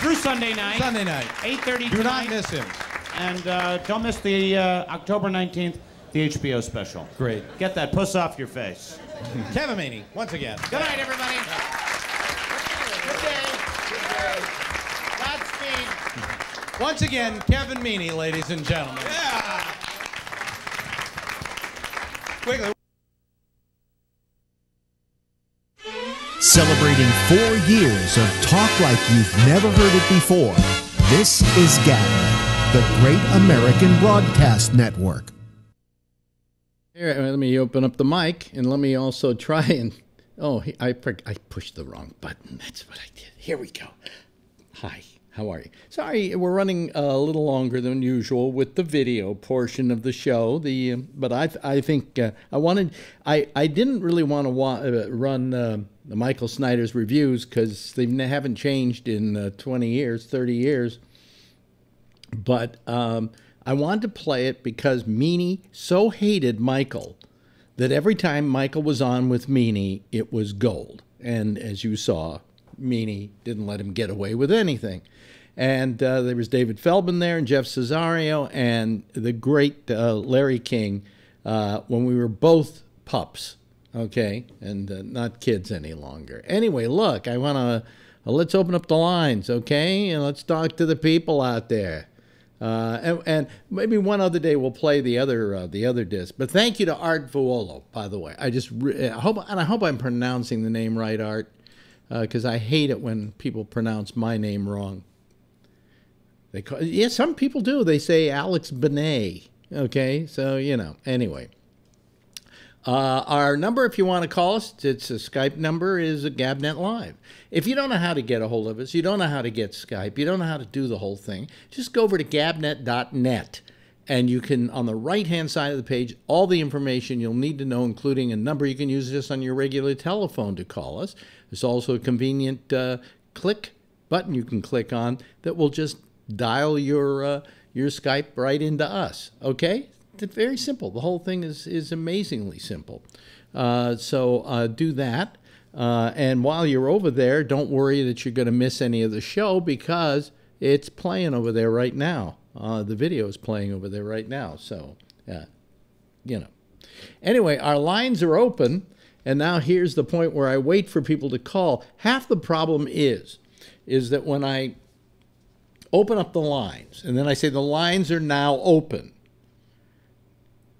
through Sunday night. Sunday night. 8.30 Do not miss him. And uh, don't miss the uh, October 19th, the HBO special. Great. Get that puss off your face. Kevin Meaney, once again. Good night, everybody. Good day. Godspeed. Once again, Kevin Meaney, ladies and gentlemen. Yeah. Quickly. Celebrating four years of talk like you've never heard it before. This is GABNet, the Great American Broadcast Network. Here, uh, let me open up the mic and let me also try and. Oh, I, I pushed the wrong button. That's what I did. Here we go. Hi, how are you? Sorry, we're running a little longer than usual with the video portion of the show. The but I I think uh, I wanted I I didn't really want to wa- uh, run uh, the Michael Snyder's reviews because they haven't changed in uh, 20 years, 30 years. But um, I wanted to play it because Meaney so hated Michael that every time Michael was on with Meaney, it was gold. And as you saw, Meaney didn't let him get away with anything. And uh, there was David Feldman there and Jeff Cesario and the great uh, Larry King uh, when we were both pups, okay, and uh, not kids any longer. Anyway, look, I want to let's open up the lines, okay, and let's talk to the people out there. Uh, and, and, maybe one other day we'll play the other uh, the other disc. But thank you to Art Vuolo, by the way. I just I hope and I hope I'm pronouncing the name right, Art, because uh, I hate it when people pronounce my name wrong. They call yeah, some people do. They say Alex Benet. Okay, so you know. Anyway, uh, our number, if you want to call us, it's a Skype number, is a Gabnet Live. If you don't know how to get a hold of us, you don't know how to get Skype, you don't know how to do the whole thing, just go over to gabnet.net and you can, on the right hand side of the page, all the information you'll need to know, including a number you can use just on your regular telephone to call us. There's also a convenient uh, click button you can click on that will just dial your, uh, your Skype right into us. Okay? It's very simple. The whole thing is, is amazingly simple. Uh, so uh, do that. Uh, and while you're over there, don't worry that you're going to miss any of the show because it's playing over there right now. Uh, the video is playing over there right now. So, you know. Anyway, our lines are open. And now here's the point where I wait for people to call. Half the problem is, is that when I open up the lines and then I say the lines are now open,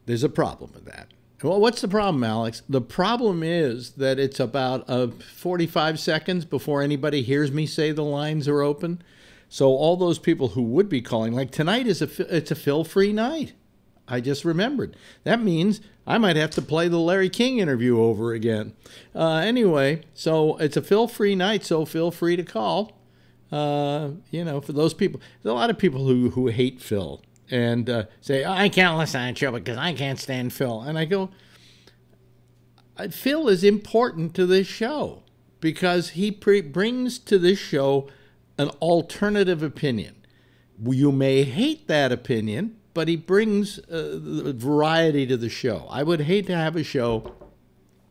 there's a problem with that. Well, what's the problem, Alex? The problem is that it's about uh, 45 seconds before anybody hears me say the lines are open. So all those people who would be calling, like tonight is a it's a Phil free night. I just remembered. That means I might have to play the Larry King interview over again. Uh, anyway, so it's a Phil free night, so feel free to call. Uh, you know, for those people, there's a lot of people who who hate Phil and uh, say, oh, I can't listen to that show because I can't stand Phil. And I go, Phil is important to this show because he pre- brings to this show an alternative opinion. You may hate that opinion, but he brings uh, variety to the show. I would hate to have a show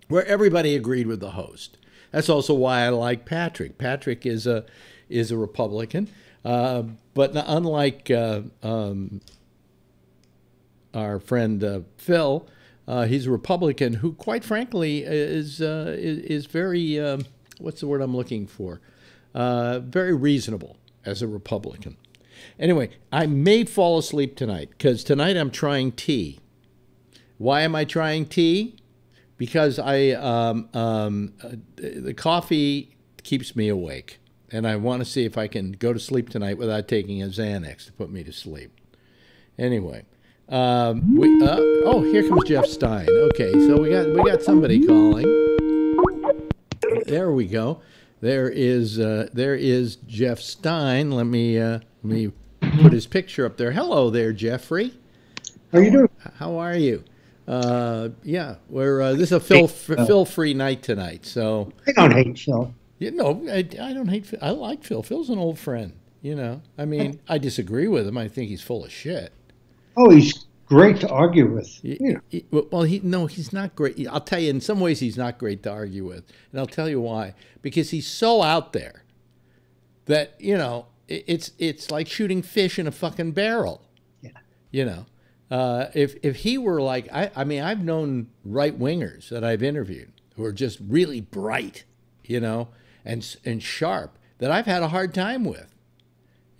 where everybody agreed with the host. That's also why I like Patrick. Patrick is a is a Republican, uh, but unlike uh, um, our friend uh, Phil, uh, he's a Republican who, quite frankly, is uh, is, very um, what's the word I'm looking for? Very reasonable as a Republican. Anyway, I may fall asleep tonight because tonight I'm trying tea. Why am I trying tea? Because I um, um, the coffee keeps me awake, and I want to see if I can go to sleep tonight without taking a Xanax to put me to sleep. Anyway. Um, we, uh, oh, here comes Jeff Stein. Okay, so we got we got somebody calling. There we go. There is uh, there is Jeff Stein. Let me uh, let me put his picture up there. Hello there, Jeffrey. How you doing? How are you? Uh, yeah, we're uh, this is a Phil Phil free night tonight. So I don't hate Phil. You know, I, I don't hate. Phil. I like Phil. Phil's an old friend. You know, I mean, I disagree with him. I think he's full of shit. Oh, he's great to argue with. Yeah. Well, he no, he's not great. I'll tell you, in some ways, he's not great to argue with, and I'll tell you why. Because he's so out there that you know it's it's like shooting fish in a fucking barrel. Yeah. You know, uh, if if he were like, I, I mean, I've known right wingers that I've interviewed who are just really bright, you know, and and sharp that I've had a hard time with.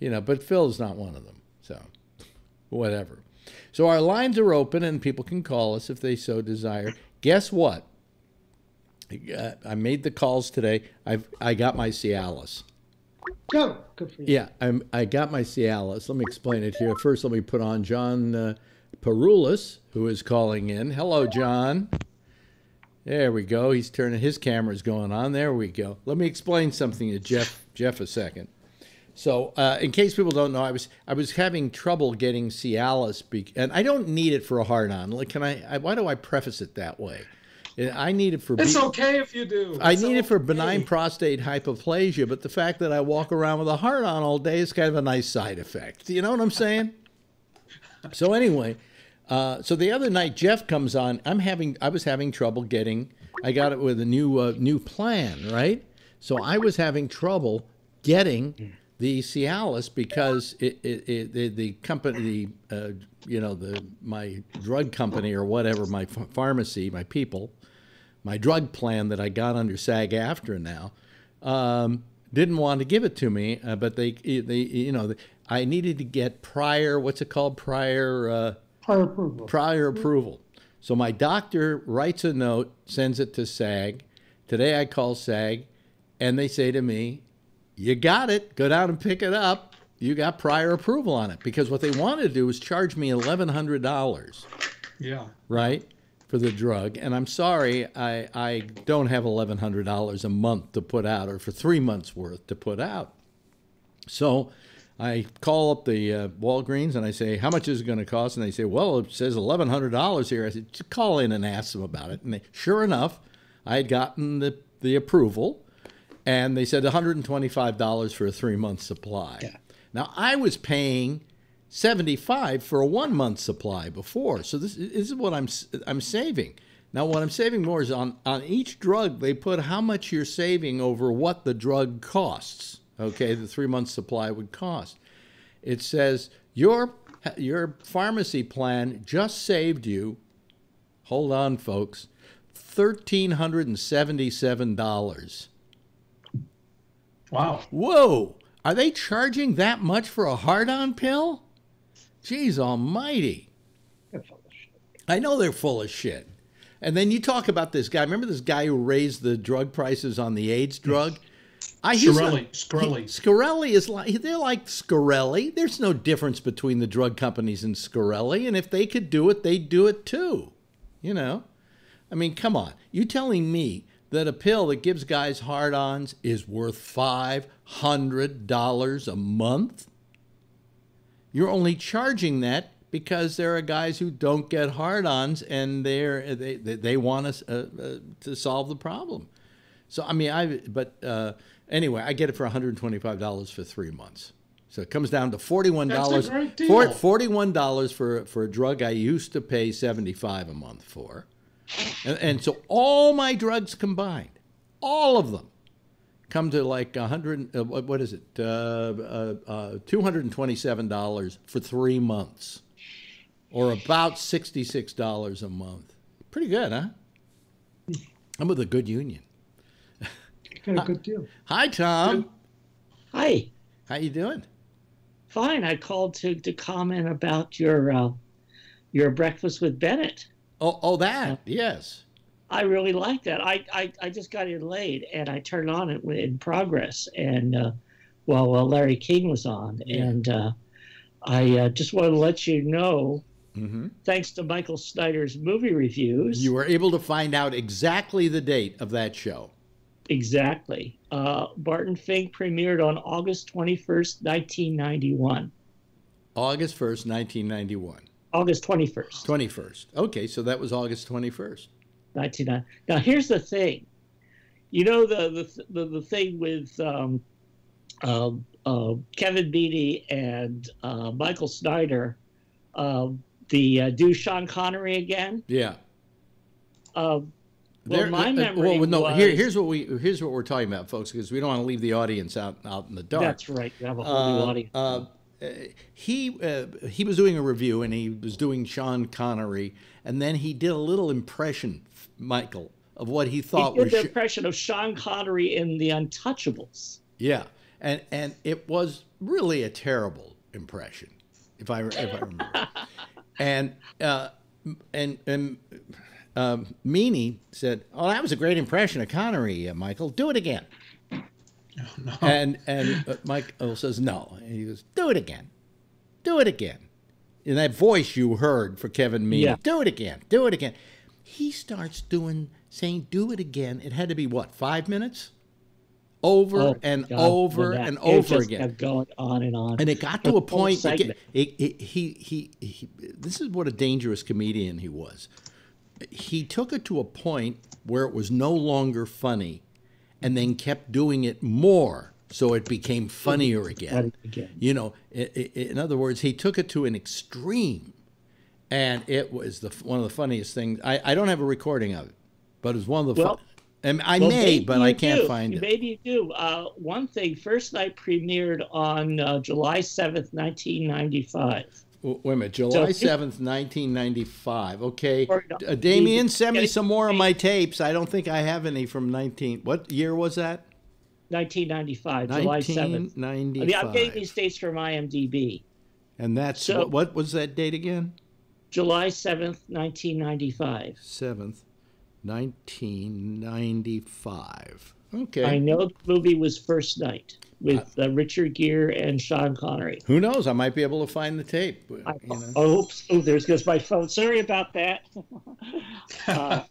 You know, but Phil's not one of them. So, whatever. So our lines are open and people can call us if they so desire. Guess what? Uh, I made the calls today. I've I got my Cialis. Go. Good for you. Yeah, I'm, I got my Cialis. Let me explain it here. First, let me put on John uh, Perulis, who is calling in. Hello, John. There we go. He's turning his camera's going on. There we go. Let me explain something to Jeff Jeff a second. So, uh, in case people don't know, I was I was having trouble getting Cialis, be- and I don't need it for a hard on. Like, can I, I? Why do I preface it that way? I need it for. It's okay if you do. I It's need it for benign prostate hypoplasia, but the fact that I walk around with a heart on all day is kind of a nice side effect. You know what I'm saying? so anyway, uh, so the other night Jeff comes on. I'm having I was having trouble getting. I got it with a new uh, new plan, right? So I was having trouble getting the Cialis because it, it, it the, the company, the, uh, you know, the my drug company or whatever, my ph- pharmacy, my people, my drug plan that I got under SAG-AFTRA now, um, didn't want to give it to me, uh, but they, they, you know, I needed to get prior, what's it called, prior, uh, Prior approval. prior approval. So my doctor writes a note, sends it to SAG. Today I call SAG, and they say to me, "You got it. Go down and pick it up. You got prior approval on it." Because what they wanted to do was charge me eleven hundred dollars Yeah. right, for the drug. And I'm sorry, I, I don't have $1,100 a month to put out or for three months' worth to put out. So I call up the uh, Walgreens and I say, How much is it going to cost? And they say, Well, it says $1,100 here. I said, Just call in and ask them about it. And they, sure enough, I had gotten the, the approval and they said $125 for a three month supply. Now I was paying 75 for a one month supply before. So this, this is what I'm I'm saving. Now what I'm saving more is on on each drug they put how much you're saving over what the drug costs. Okay, the 3 month supply would cost. It says your your pharmacy plan just saved you hold on folks $1377. Wow. Whoa! Are they charging that much for a hard-on pill? Jeez Almighty! They're full of shit. I know they're full of shit. And then you talk about this guy. Remember this guy who raised the drug prices on the AIDS drug? I he's not- Scarelli. Scarelli. he- Scarelli is like they're like Scarelli. There's no difference between the drug companies and Scarelli, and if they could do it, they'd do it too. You know, I mean, come on. You telling me that a pill that gives guys hard-ons is worth five hundred dollars a month? You're only charging that because there are guys who don't get hard-ons and they're they they, they want us uh, uh, to solve the problem. So I mean, I but uh, anyway, I get it for 125 dollars for three months. So it comes down to forty-one dollars. That's a great deal. Forty-one dollars for for a drug I used to pay 75 a month for, and, and so all my drugs combined, all of them, come to like a hundred. Uh, what what is it? Uh, uh, uh, Two hundred and twenty-seven dollars for three months, or about sixty-six dollars a month. Pretty good, huh? I'm with a good union. Got a good deal. Hi, Tom. Hi. How you doing? Fine. I called to, to comment about your uh, your breakfast with Bennett. Oh, oh, that yes. I really like that. I, I, I just got in late and I turned on it in progress and uh, while uh, Larry King was on Yeah. and uh, I uh, just wanted to let you know, Mm-hmm. thanks to Michael Snyder's movie reviews, You were able to find out exactly the date of that show. Exactly. Uh, Barton Fink premiered on August twenty first, nineteen ninety one. August 1st, 1991. August twenty first. 21st. Okay, so that was August 21st. 1990. Now here's the thing, you know the the the, the thing with um, uh, uh, Kevin Beatty and uh, Michael Snyder, uh, the uh, do Sean Connery again. Yeah. Uh, well, There- my uh, well, no, was, here, here's what we here's what we're talking about, folks, because we don't want to leave the audience out out in the dark. That's right. You have a whole new Uh, audience. uh, uh, he uh, he was doing a review and he was doing Sean Connery, and then he did a little impression, Michael, of what he he thought did was the impression of Sean Connery in The Untouchables. yeah, and and it was really a terrible impression, if I if I remember. and uh, and and um, Meaney said, "Oh, that was a great impression of Connery, uh, Michael. Do it again." No. And and uh, Michael says, "No," and he goes, "Do it again, do it again." In that voice you heard for Kevin Meaney, Yeah. do it again, do it again. He starts doing saying, "Do it again." It had to be what five minutes, over Oh, and God, over that- and it over just again. kept going on and on. And it got The to a point. It, it, it, he, he, he, this is what a dangerous comedian he was. He took it to a point where it was no longer funny, and then kept doing it more, so it became funnier again. Again. You know, in other words, he took it to an extreme, and it was the one of the funniest things. I, I don't have a recording of it, but it was one of the. Well- fun, and I Well, may, but I can't do. find it. Maybe you do. Uh, one thing, First Knight premiered on uh, July 7th, 1995. Wait a minute, July seventh, nineteen ninety-five. Okay, Or- uh, Damien, send me some more of my tapes. I don't think I have any from nineteen. What year was that? 1995, July 7th. I mean, I'm getting 1995. these dates from IMDb. And that's So- what, what was that date again? July 7th, 1995. Seventh, nineteen ninety-five. Okay. I know the movie was First Knight with uh, Richard Gere and Sean Connery. Who knows? I might be able to find the tape. you I, know. oh, oops. Oh, there's goes my phone. Sorry about that. uh,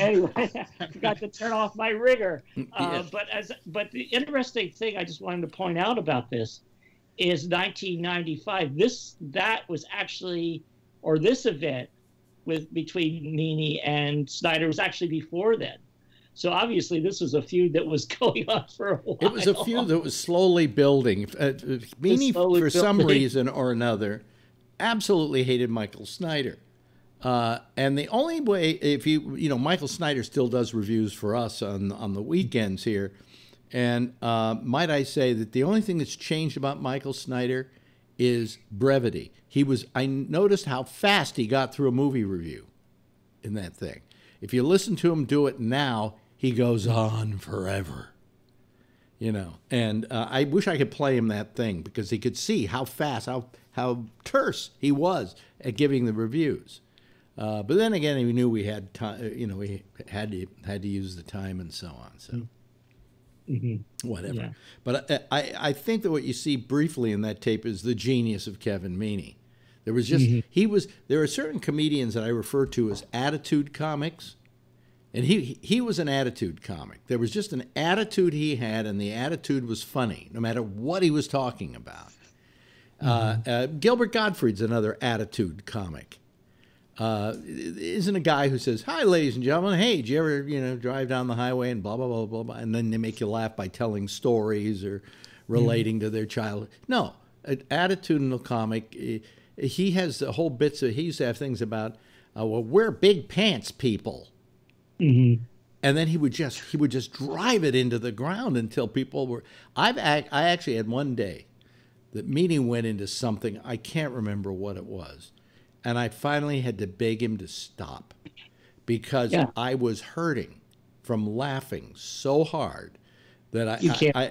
anyway, I forgot to turn off my rigger. Uh, Yes. But as but the interesting thing I just wanted to point out about this is 1995. This that was actually, or this event with between Meaney and Snyder was actually before then. So obviously this was a feud that was going on for a while. It was a feud that was slowly building. Uh, uh, Meaney, for some reason or another, absolutely hated Michael Snyder. Uh, and the only way, if you, you know, Michael Snyder still does reviews for us on on the weekends here, and uh, might I say that the only thing that's changed about Michael Snyder is brevity. He was. I noticed how fast he got through a movie review in that thing. If you listen to him do it now, he goes on forever. You know, and uh, I wish I could play him that thing because he could see how fast, how how terse he was at giving the reviews. Uh, but then again, he knew we had time. You know, we had to had to use the time and so on. So whatever. Yeah. But I, I I think that what you see briefly in that tape is the genius of Kevin Meaney. There was just he was. There are certain comedians that I refer to as attitude comics. And he he was an attitude comic. There was just an attitude he had, and the attitude was funny, no matter what he was talking about. Uh, uh, Gilbert Gottfried's another attitude comic. Uh, isn't a guy who says, "Hi, ladies and gentlemen. Hey, did you ever you know drive down the highway and blah blah blah blah blah," and then they make you laugh by telling stories or relating to their childhood. No, an attitudinal comic. eh, He has the whole bits of. He used to have things about, uh, well, we're big pants people and then he would just he would just drive it into the ground until people were i've ac- i actually had one day that meeting went into something i can't remember what it was and i finally had to beg him to stop because Yeah. i was hurting from laughing so hard that I, I,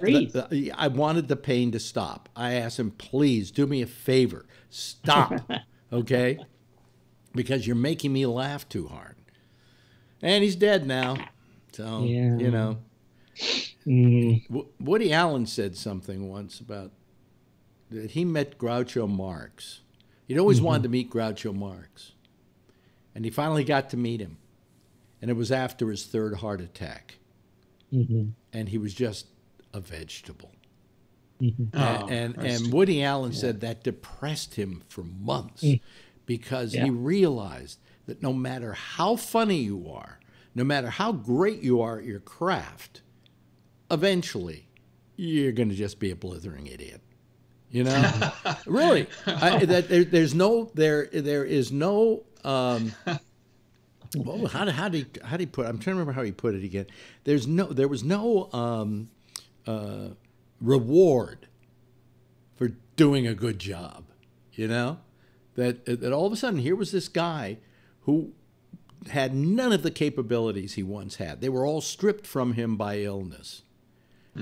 I, I wanted the pain to stop. I asked him, please do me a favor, stop, okay? Because you're making me laugh too hard. And he's dead now. So, Yeah. you know. Mm. Woody Allen said something once about that he met Groucho Marx. He'd always Mm-hmm. wanted to meet Groucho Marx. And he finally got to meet him. And it was after his third heart attack. Mhm. And he was just a vegetable. Oh, and that's and Woody Allen said that depressed him for months because he realized that no matter how funny you are, no matter how great you are at your craft, eventually you're going to just be a blithering idiot. You know, really. I, that there, there's no there there is no. Um, well, how did how did how did he put? I'm trying to remember how he put it again. There's no there was no um, uh, reward for doing a good job. You know, that that all of a sudden here was this guy who had none of the capabilities he once had. They were all stripped from him by illness.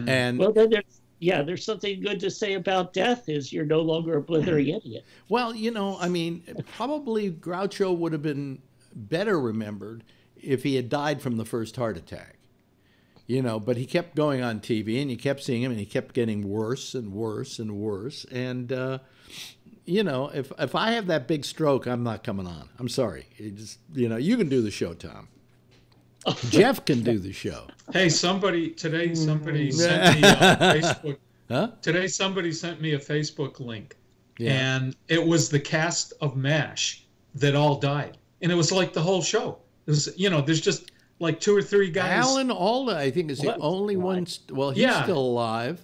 And Well, then there's yeah, there's something good to say about death. Is you're no longer a blithering idiot. Well, you know, I mean, probably Groucho would have been better remembered if he had died from the first heart attack. You know, but he kept going on TV, and you kept seeing him, and he kept getting worse and worse and worse. And uh, you know, if if I have that big stroke, I'm not coming on. I'm sorry. It just you know, you can do the show, Tom. Jeff can do the show. Hey, somebody today mm-hmm. somebody sent me a Facebook. Huh? Today somebody sent me a Facebook link, Yeah. and it was the cast of MASH that all died, and it was like the whole show. It was, you know, there's just like two or three guys. Alan Alda, I think, is the Well, only one. St- well, he's Yeah. still alive.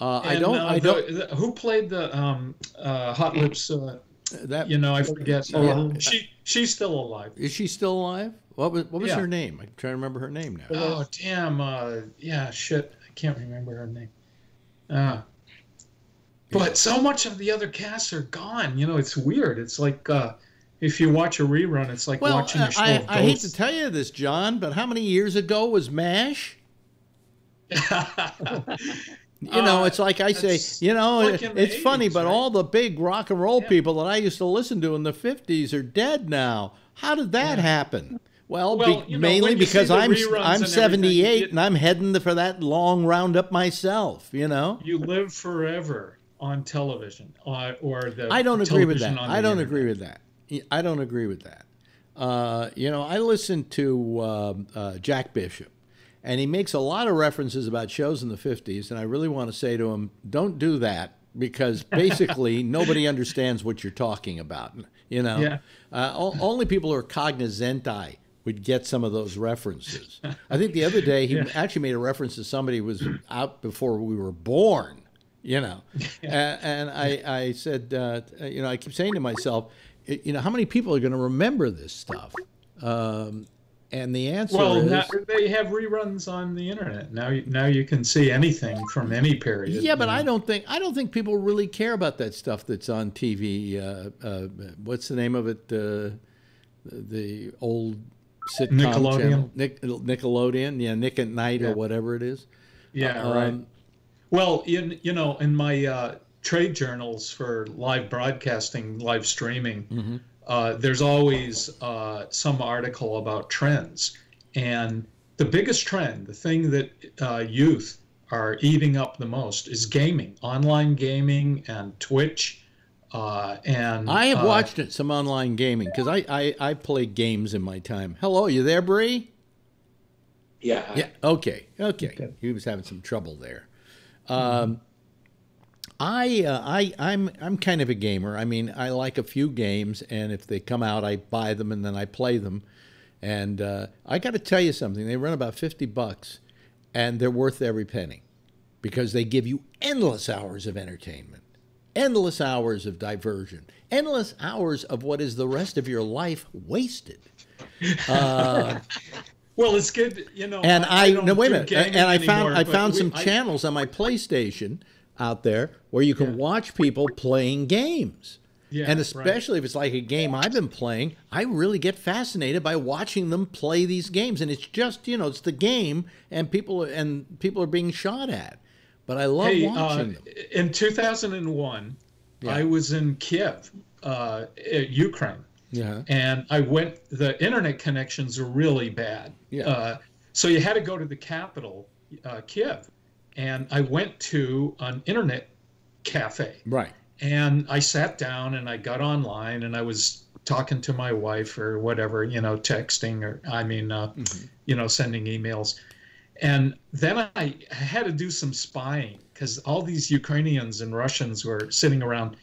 Uh, I don't. uh, I don't. the- who played the um, uh, Hot Lips? Uh, That you know, I forget. Yeah. Uh, she she's still alive. is she still alive? What was what was Yeah. her name? I'm trying to remember her name now. Oh damn! Uh, yeah, shit. I can't remember her name. Uh, but so much of the other casts are gone. You know, it's weird. It's like uh, if you watch a rerun, it's like Well, watching a show I, I hate to tell you this, John, but how many years ago was MASH? You know, Uh, it's like I say, you know, like it's funny, but right? all the big rock and roll Yeah. people that I used to listen to in the 50s are dead now. How did that happen? Well, Well, be- you know, mainly when you see because I'm I'm 78 it- and I'm heading for that long roundup myself, you know? you live forever on television uh, or the. I don't agree with that. I don't internet. agree with that. I don't agree with that. Uh, you know, I listen to um uh, Jack Bishop, and he makes a lot of references about shows in the 50s, and I really want to say to him, don't do that because basically nobody understands what you're talking about. You know, Yeah. uh, only people who are cognizanti would get some of those references. I think the other day he actually made a reference to somebody who was out before we were born. You know, A- and, I, I said, uh, you know, I keep saying to myself, you know, how many people are going to remember this stuff? Um, and the answer Well, is, now, they have reruns on the internet now. You, now you can see anything from any period. yeah, but you I don't think I don't think people really care about that stuff that's on TV. Uh, uh, what's the name of it? Uh, the old sitcom Nickelodeon? channel, Nick, Nickelodeon. Yeah, Nick at Nite Yeah. or whatever it is. Yeah, Um, right. Well, in you know, in my uh, trade journals for live broadcasting, live streaming, Mm-hmm. Uh, there's always uh, some article about trends, and the biggest trend, the thing that uh, youth are eating up the most, is gaming, online gaming, and Twitch. Uh, and I have uh, watched it, some online gaming because I, I I play games in my time. Hello, you there, Bree? Yeah. Yeah. Okay. Okay. He was having some trouble there. Um, I uh, I I'm I'm kind of a gamer. I mean, I like a few games, and if they come out, I buy them and then I play them. And uh, I got to tell you something. They run about fifty bucks, and they're worth every penny, because they give you endless hours of entertainment, endless hours of diversion, endless hours of what is the rest of your life wasted. Uh, Well, it's good, you know. and I, don't no wait a minute, and I found anymore, I found we- some I- channels on my PlayStation out there where you can watch people playing games. Yeah, and right. especially if it's like a game I've been playing, I really get fascinated by watching them play these games. And it's just you know it's the game, and people and people are being shot at, but I love hey, watching uh, them. in 2001, Yeah. I was in Kiev, uh, uh, Ukraine, Yeah, and I went. The internet connections are really bad. Yeah. Uh, so you had to go to the capital, uh, Kiev, and I went to an internet cafe. right. And I sat down and I got online and I was talking to my wife or whatever, you know, texting or I mean, uh, you know, sending emails. And then I had to do some spying because all these Ukrainians and Russians were sitting around,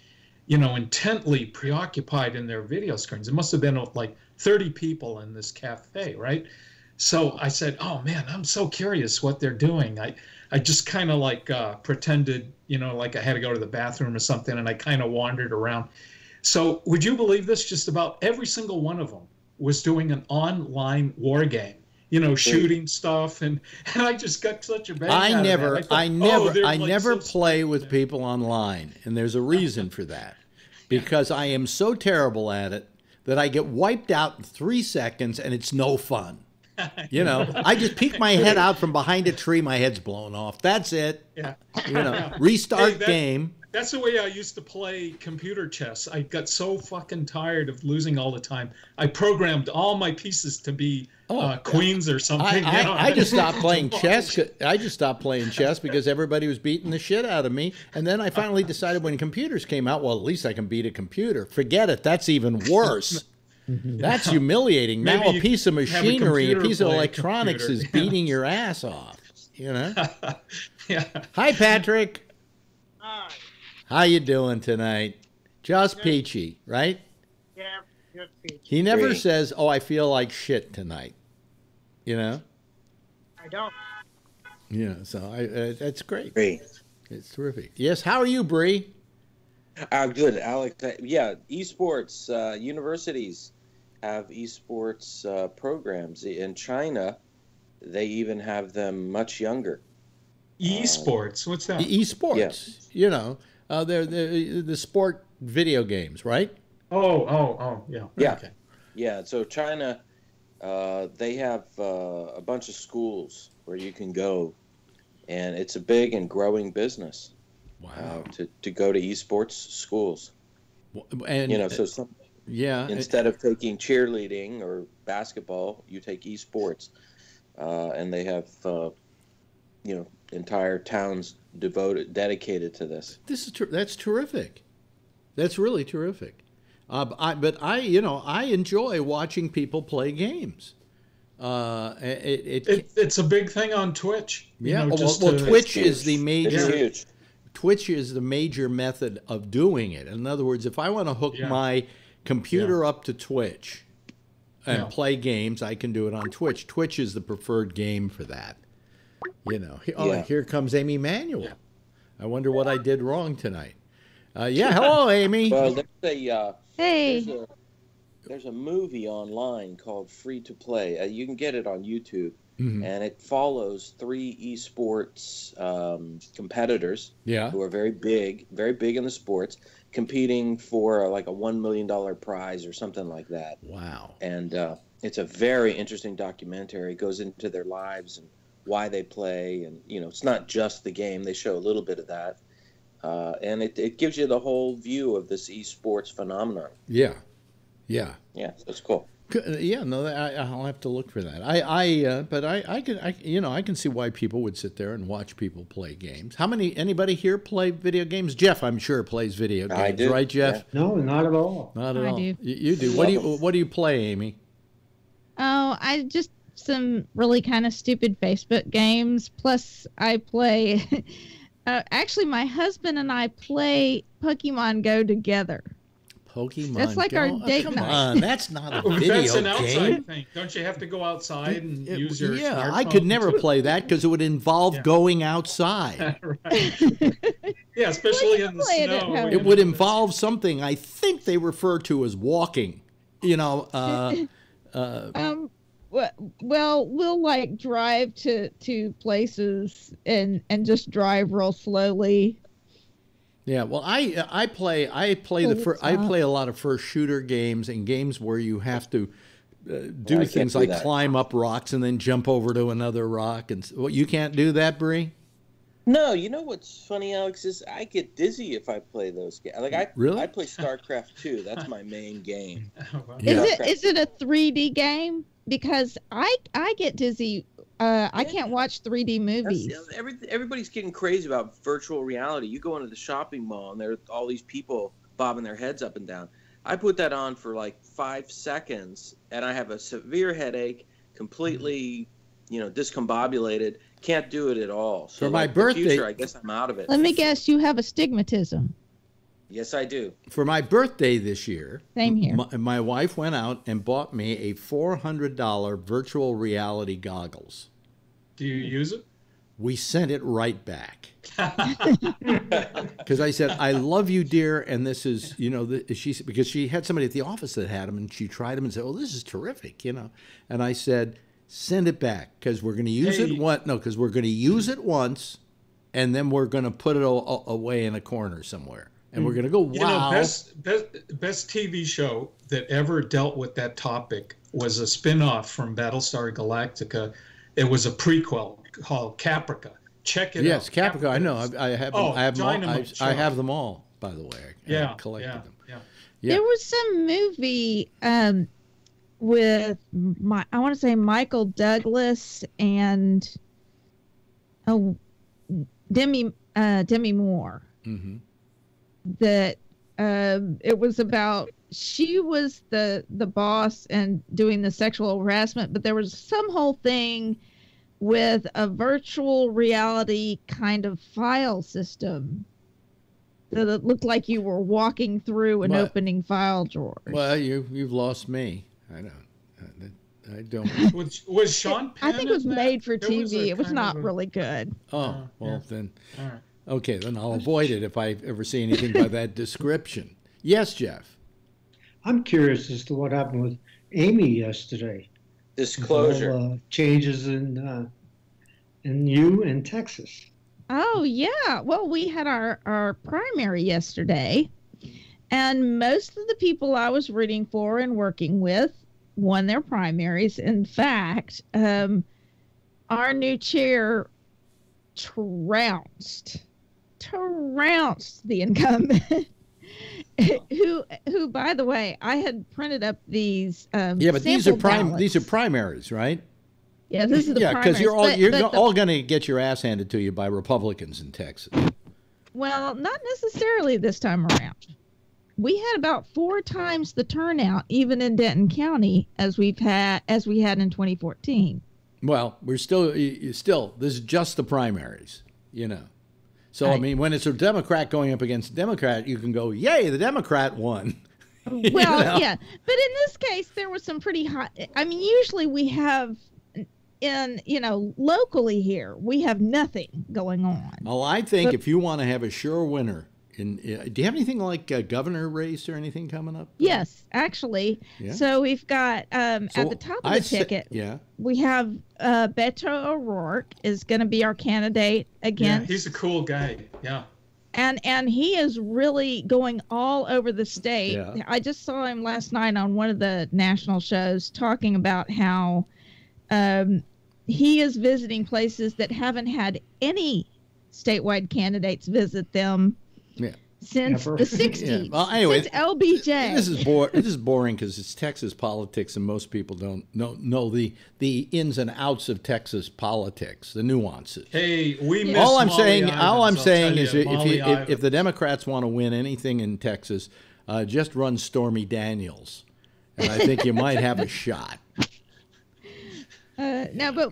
you know, intently preoccupied in their video screens. It must have been like 30 people in this cafe, right? So I said, "Oh man, I'm so curious what they're doing." I I just kind of like uh, pretended, you know, like I had to go to the bathroom or something, and I kind of wandered around. So would you believe this? Just about every single one of them was doing an online war game. You know, shooting stuff, and and I just got such a bad. I never, thought, I "Oh, never, they're, I like, never so play with people online, and there's a reason for that, because I am so terrible at it that I get wiped out in three seconds, and it's no fun. You know, I just peek my head out from behind a tree, my head's blown off. That's it. Yeah. You know, restart Hey, that- game. That's the way I used to play computer chess. I got so fucking tired of losing all the time. I programmed all my pieces to be uh, queens or I, something. you know? I, I just stopped playing chess. I just stopped playing chess because everybody was beating the shit out of me. And then I finally decided when computers came out, well, at least I can beat a computer. Forget it. That's even worse. That's humiliating. Maybe now a piece of have a machinery, a, piece of electronics computer. is beating your ass off. You know? yeah. Hi, Patrick. Hi. How you doing tonight? Just peachy, right? Yeah, just peach. He never Great. says, "Oh, I feel like shit tonight." You know? I don't. Yeah. So I, uh, that's great. Great. It's terrific. Yes. How are you, Bree? Uh, good, Alex. Uh, yeah, esports uh, universities have esports uh, programs in China. They even have them much younger. Esports. What's that? Esports. You know, uh, they're the the sport video games, right? Oh, oh, oh, yeah. Yeah, Okay. yeah. So China, uh, they have uh, a bunch of schools where you can go, and it's a big and growing business. Wow. to to go to esports schools. And you know, so some, yeah, instead of taking cheerleading or basketball, you take esports, uh, and they have uh, you know entire towns devoted dedicated to this. This is ter- that's terrific. That's really terrific. Uh, b- I, but I, you know, I enjoy watching people play games. Uh, it, it, It, it's a big thing on Twitch. you yeah. know, well, just well, to- Twitch is the major. It's. Twitch is the major method of doing it. In other words, if I want to hook Yeah. my computer up to Twitch and Yeah. play games, I can do it on Twitch. Twitch is the preferred game for that. You know, oh, Yeah. here comes Amy Manuel. I wonder what I did wrong tonight. Uh, yeah, hello, Amy. Well, there's a uh, Hey. there's a there's a movie online called Free to Play. Uh, you can get it on YouTube, Mhm. and it follows three esports um, competitors Yeah. who are very big, very big in the sports, competing for uh, like a one million dollar prize or something like that. Wow. And uh, it's a very interesting documentary. It goes into their lives and why they play, and you know, it's not just the game. They show a little bit of that. Uh, and it, it gives you the whole view of this esports phenomenon. Yeah, yeah. Yeah, so it's cool. C- uh, Yeah, no, I, I'll have to look for that. I, I, uh, but I, I can, I, you know, I can see why people would sit there and watch people play games. How many? Anybody here play video games? Jeff, I'm sure plays video games, I do, right, Jeff? No, not at all. Not at I all. do. You, you do. What do you, what do you play, Amy? Oh, I just some really kind of stupid Facebook games. Plus, I play. uh, actually, my husband and I play Pokemon Go together. Pokemon. That's like Go? our Oh, date come night. on, that's not a Oh, video That's an outside game. thing. Don't you have to go outside and use your Yeah, I could never to- play that because it would involve going outside. Yeah, especially in the play it snow. It would involve something I think they refer to as walking. You know, uh, uh, Um, well, we'll like drive to to places and and just drive real slowly. Yeah, well, I I play I play the Oh, fir- I play a lot of first shooter games and games where you have to uh, do I things do like that. climb up rocks and then jump over to another rock and s- well, you can't do that, Bree. No, you know what's funny, Alex, is I get dizzy if I play those games. Like I, Really? I play StarCraft 2. That's my main game. Yeah. Is it is it a 3D game? Because I I get dizzy. Uh, I can't watch 3D movies. Every, everybody's getting crazy about virtual reality. You go into the shopping mall and there are all these people bobbing their heads up and down. I put that on for like five seconds and I have a severe headache, completely, you know, discombobulated. Can't do it at all. So For my like, birthday- future, I guess I'm out of it. Let me guess, you have astigmatism. Yes, I do. For my birthday this year, Same here. my, my wife went out and bought me a four hundred dollar virtual reality goggles. Do you use it? We sent it right back. because I said, "I love you, dear," and this is, you know, the, she because she had somebody at the office that had them, and she tried them and said, "Oh, this is terrific," you know, and I said, "Send it back because we're going to use Hey. it what? No, because we're going to use it once, and then we're going to put it a- a- away in a corner somewhere." And we're going to go, wow. You know, best, best best TV show that ever dealt with that topic was a spin-off from Battlestar Galactica. It was a prequel called Caprica. Check it yes, out. Yes, Caprica. I know. I, I have. Oh, I have them all. I, I have them all. By the way, I, Yeah, I collected yeah, them. yeah. Yeah. There was some movie um, with my I want to say Michael Douglas and oh Demi uh, Demi Moore Mm-hmm. That um, it was about she was the the boss and doing the sexual harassment, but there was some whole thing with a virtual reality kind of file system that it looked like you were walking through and What? opening file drawers. Well, you you've lost me. I don't. I, I don't. Was, was Sean I think it was in that? made for There was TV. it was not of a- really good. Oh well, then. All right. Okay, then I'll avoid it if I ever see anything by that description. Yes, Jeff. I'm curious as to what happened with Amy yesterday. Disclosure. All, uh, changes in uh, in you in Texas. Oh yeah. Well, we had our our primary yesterday, and most of the people I was rooting for and working with won their primaries. In fact, um, our new chair trounced trounced the incumbent. who who by the way i had printed up these um Yeah, but these are ballots. These are primaries, right? yeah this is the yeah, because you're all but- you're but go- the- all going to get your ass handed to you by Republicans in Texas. Well, not necessarily this time around. We had about four times the turnout, even in Denton County, as we've had as we had in 2014. Well, we're still still. This is just the primaries, you know. So I Right. mean, when it's a Democrat going up against a Democrat, you can go, "Yay, the Democrat won." You Well, know? yeah, but in this case, there was some pretty high. I mean, usually we have, in you know, locally here, we have nothing going on. Well, I think But- if you want to have a sure winner, in uh, do you have anything like a governor race or anything coming up? Yes, actually. Yeah. So we've got um, So at the top of I the say- ticket. yeah. We have uh, Beto O'Rourke is going to be our candidate Yeah, against he's a cool guy. Yeah. and and he is really going all over the state. Yeah. I just saw him last night on one of the national shows talking about how um, he is visiting places that haven't had any statewide candidates visit them Yeah. since Ever. the 60s. Yeah. Well, anyway, since LBJ. This is bore. this is boring because it's Texas politics, and most people don't know know the the ins and outs of Texas politics, the nuances. Hey, we miss all I'm Molly saying, Ivins, all I'm I'll saying is, you, if, you, if, if the Democrats want to win anything in Texas, uh, just run Stormy Daniels, and I think you might have a shot. Uh, no, but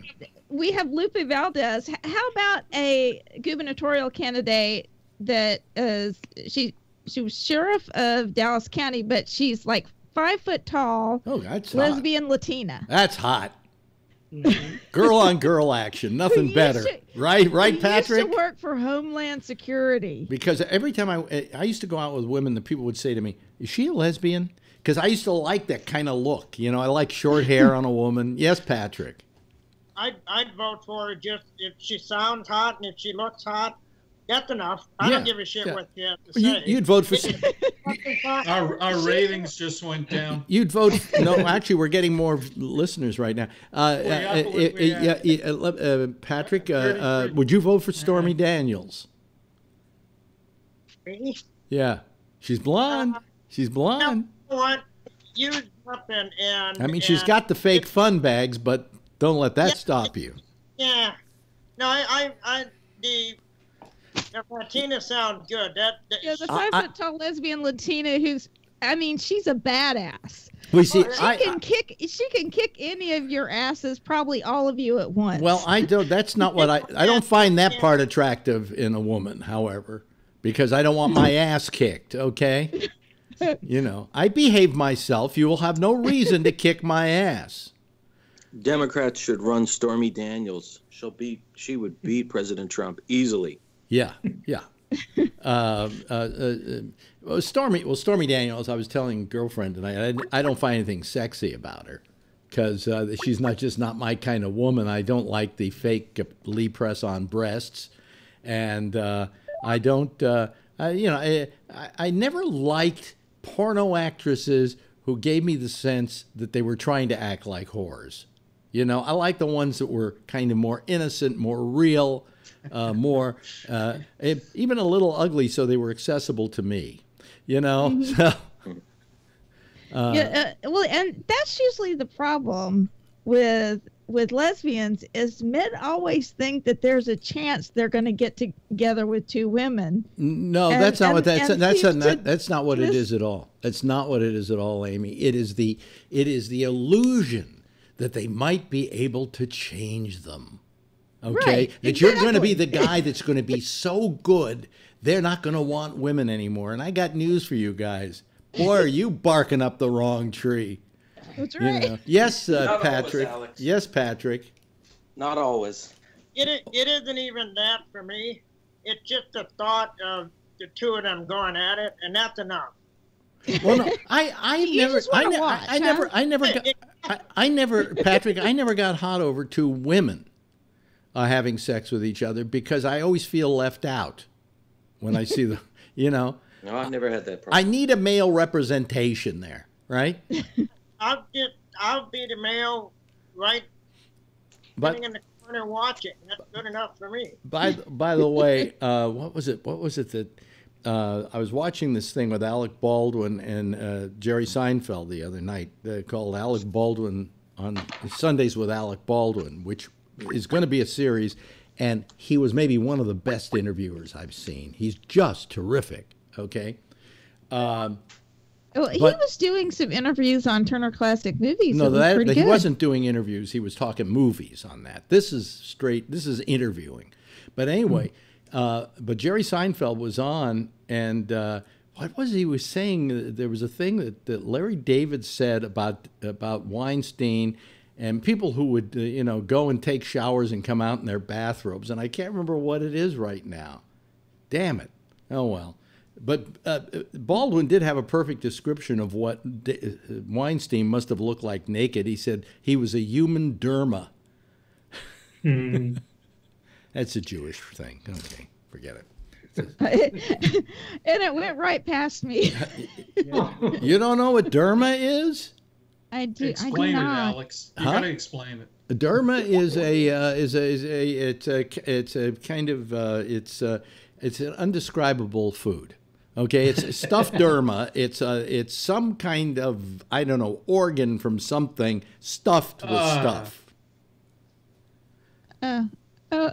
we have Lupe Valdez. How about a gubernatorial candidate that is she she was sheriff of Dallas County, but she's like five foot tall. Oh, that's hot. lesbian Latina. That's hot. Mm-hmm. Girl on girl action, nothing used better, to- right? Right, She Patrick? Used to work for Homeland Security. Because every time I I used to go out with women, the people would say to me, "Is she a lesbian?" Because I used to like that kind of look. You know, I like short hair on a woman. Yes, Patrick. I'd, I'd vote for her just if she sounds hot and if she looks hot. That's enough. I Yeah, don't give a shit yeah. what you have to You, say. you'd vote for. Our, our ratings just went down. You'd vote. No, actually, we're getting more listeners right now. Uh, We uh, got- uh, we- we uh, yeah, yeah, uh, uh, Patrick, uh, uh, would you vote for Stormy Daniels? Me? Yeah, she's blonde. She's blonde. You know what? You up and, and I mean, she's got the fake fun bags, but don't let that stop you. Yeah. No, I, I, I the, the Latina sound good. That, that Yeah, the five foot tall lesbian Latina who's I mean, she's a badass. We see. she I, can kick she can kick any of your asses, probably all of you at once. Well, I don't. That's not what I. I don't find that part attractive in a woman. However, because I don't want my ass kicked. Okay. You know, I behave myself. You will have no reason to kick my ass. Democrats should run Stormy Daniels. She'll beat. She would beat President Trump easily. Yeah, yeah. uh, uh, uh, Stormy. Well, Stormy Daniels. I was telling a girlfriend tonight. I, I don't find anything sexy about her because uh, she's not just not my kind of woman. I don't like the fake Lee press on breasts, and uh, I don't. Uh, I, you know, I, I, I never liked porno actresses who gave me the sense that they were trying to act like whores. You know, I like the ones that were kind of more innocent, more real, uh, more uh, eh, even a little ugly, so they were accessible to me. You know, so. Uh, yeah, uh, well, and that's usually the problem with with lesbians is men always think that there's a chance they're going to get together with two women. No, And- that's not what that's and that's not, that's not what it this- is at all. That's not what it is at all, Amy. It is the it is the illusion that they might be able to change them. Okay, Right, that you're going to be the guy that's going to be so good they're not going to want women anymore. And I got news for you guys. Boy, are you barking up the wrong tree. That's You right. know. Yes, uh, Patrick. Alex. Yes, Patrick. Not always. It, it isn't even that for me. It's just the thought of the two of them going at it, and that's enough. Well, no, I, I You never, I, ne- watch, I, I never. I never got, I, I never, Patrick, I never got hot over two women uh, having sex with each other because I always feel left out when I see the, you know, No, I've never had that problem. I need a male representation there, right? I'll just, I'll be the male, right, But sitting in the corner watching. That's good enough for me. by by the way, uh, what was it? What was it that uh, I was watching this thing with Alec Baldwin and uh, Jerry Seinfeld the other night uh, called Alec Baldwin on Sundays with Alec Baldwin, which is going to be a series, and he was maybe one of the best interviewers I've seen. He's just terrific. Okay. Um, Well, he But- was doing some interviews on Turner Classic Movies. no, was that, he wasn't doing interviews. He was talking movies on that. This is straight. This is interviewing. But anyway, uh, but Jerry Seinfeld was on, and uh, what was he was saying? There was a thing that, that Larry David said about about Weinstein and people who would uh, you know go and take showers and come out in their bathrobes, and I can't remember what it is right now. Damn it! Oh well. But uh, Baldwin did have a perfect description of what D- Weinstein must have looked like naked. He said he was a human derma. Hmm. That's a Jewish thing. Okay, forget it. and it went right past me. You don't know what derma is? I do. I do Explain it, not. Alex. You Huh? gotta explain it. Derma is a uh, is a is a it's a it's a kind of uh, it's uh, it's an undescribable food. Okay, it's stuffed derma. It's uh, it's some kind of I don't know organ from something stuffed with Ah. stuff. Uh, uh,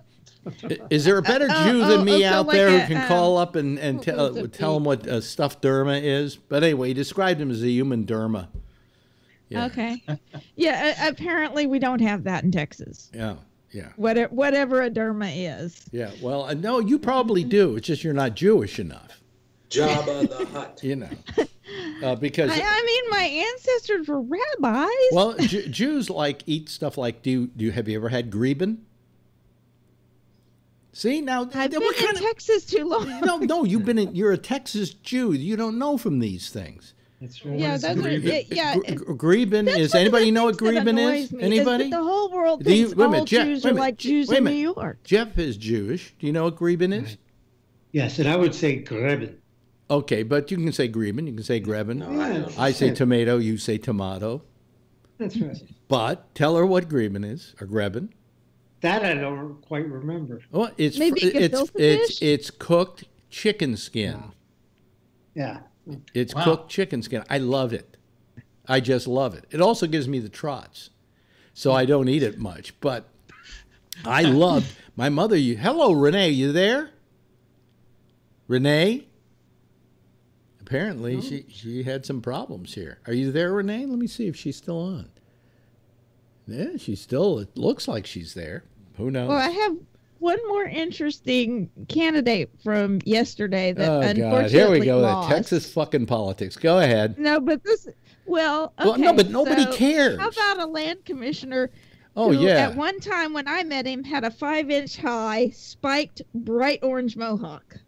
Is there a better Uh, Jew oh, than me oh, so out like there a, who can um, call up and, and what tell, tell him what a stuffed derma is? But anyway, he described him as a human derma. Yeah. Okay. Yeah. Uh, apparently, we don't have that in Texas. Yeah, yeah, Whatever, whatever a derma is. yeah. Well, uh, no, you probably do. It's just you're not Jewish enough, Jabba the Hutt. you know. Uh, because I, I mean, my ancestors were rabbis. well, Ju- Jews like eat stuff like do you, do you have you ever had greben? See now, I've been what in kind of Texas too long. no no you've been in you're a Texas Jew you don't know from these things. That's right. Yeah, those are, yeah, yeah. Gr- gr- Greben That's is anybody know what things Greben is? me, Anybody? that the whole world Do you- wait a all minute, Jeff, Jews wait a are minute, like J- Jews wait a in New. York. Jeff is Jewish. Do you know what Greben is? Yes, and I would say Greben. Okay, but you can say Greben. You can say Greben. No, I. I say tomato. You say tomato. That's right. But tell her what Greben is or Greben. That I don't quite remember. Well, it's Maybe fr- it's gefilte it's it's cooked chicken skin. Yeah. It's Wow. cooked chicken skin. I love it. I just love it. It also gives me the trots, so I don't eat it much. But I loved my mother. You hello, Renee. You there? Renee. Apparently, she she had some problems here. Are you there, Renee? Let me see if she's still on. Yeah, she's still. It looks like she's there. Who knows? Well, I have one more interesting candidate from yesterday that oh unfortunately God! Here we go. lost. Texas fucking politics. Go ahead. No, but this. Well, okay, Well, no, but nobody so cares. How about a land commissioner? Oh, who, yeah. At one time, when I met him, had a five-inch high, spiked, bright orange mohawk.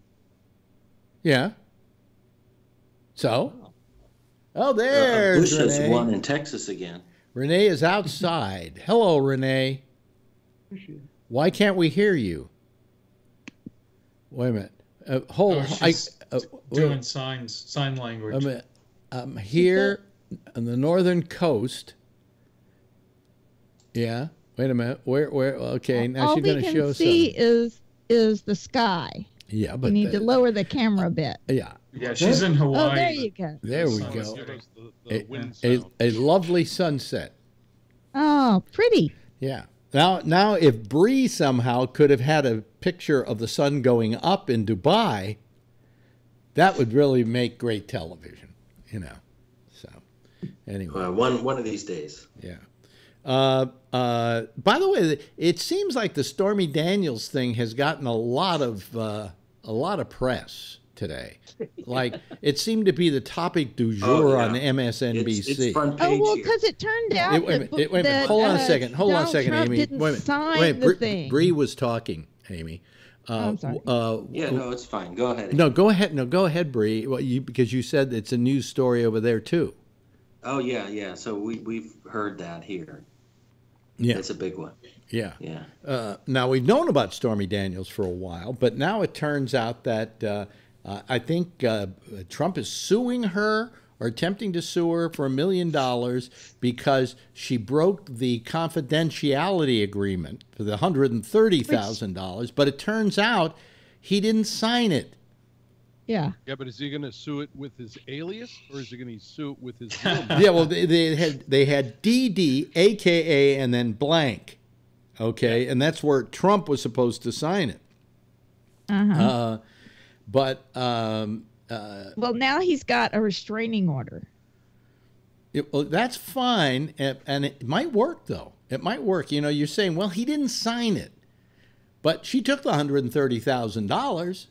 Yeah. So? Oh, oh uh, uh, there. Bush has won in Texas again. Renee is outside. Hello, Renee. Why can't we hear you? Wait a minute. Uh, hold. Oh, I, she's uh, doing signs, sign language. I'm, I'm here on the northern coast. Yeah. Wait a minute. Where? Where? Okay. Now All she's going to can show see something. is is the sky. Yeah, You but need the- to lower the camera a bit. yeah. Yeah, she's in Hawaii. Oh, there you go. There we Sun is go. A, a, a lovely sunset. Oh, pretty. Yeah. Now, now, if Bree somehow could have had a picture of the sun going up in Dubai, that would really make great television. You know. So, anyway. Uh, one one of these days. Yeah. Uh, uh, by the way, it seems like the Stormy Daniels thing has gotten a lot of uh, a lot of press today. Like it seemed to be the topic du Oh, jour yeah. on MSNBC. Oh well, because it turned out It- wait a that, minute, wait a minute. that, Hold on a uh, second. Hold on a second, Trump Amy. Didn't Wait a minute. sign Wait, the Bree, thing. Bree was talking, Amy. Uh, I'm sorry. Uh, Yeah, no, it's fine. Go ahead. no, go ahead. No, go ahead, Bree. Well, you because you said it's a news story over there too. Oh yeah, yeah. So we we've heard that here. Yeah. It's a big one. Yeah. Yeah. Uh, now we've known about Stormy Daniels for a while, but now it turns out that uh, I think uh, Trump is suing her or attempting to sue her for a million dollars because she broke the confidentiality agreement for the hundred and thirty thousand dollars. But it turns out he didn't sign it. Yeah. Yeah, but is he going to sue it with his alias or is he going to sue it with his yeah, well, they, they had they had DD, AKA, and then blank. Okay, and that's where Trump was supposed to sign it. Uh-huh. Uh, but um, uh, well, now he's got a restraining order. it, well, that's fine, and, and it might work though. It might work. You know, you're saying, well, he didn't sign it, but she took the hundred and thirty thousand dollars.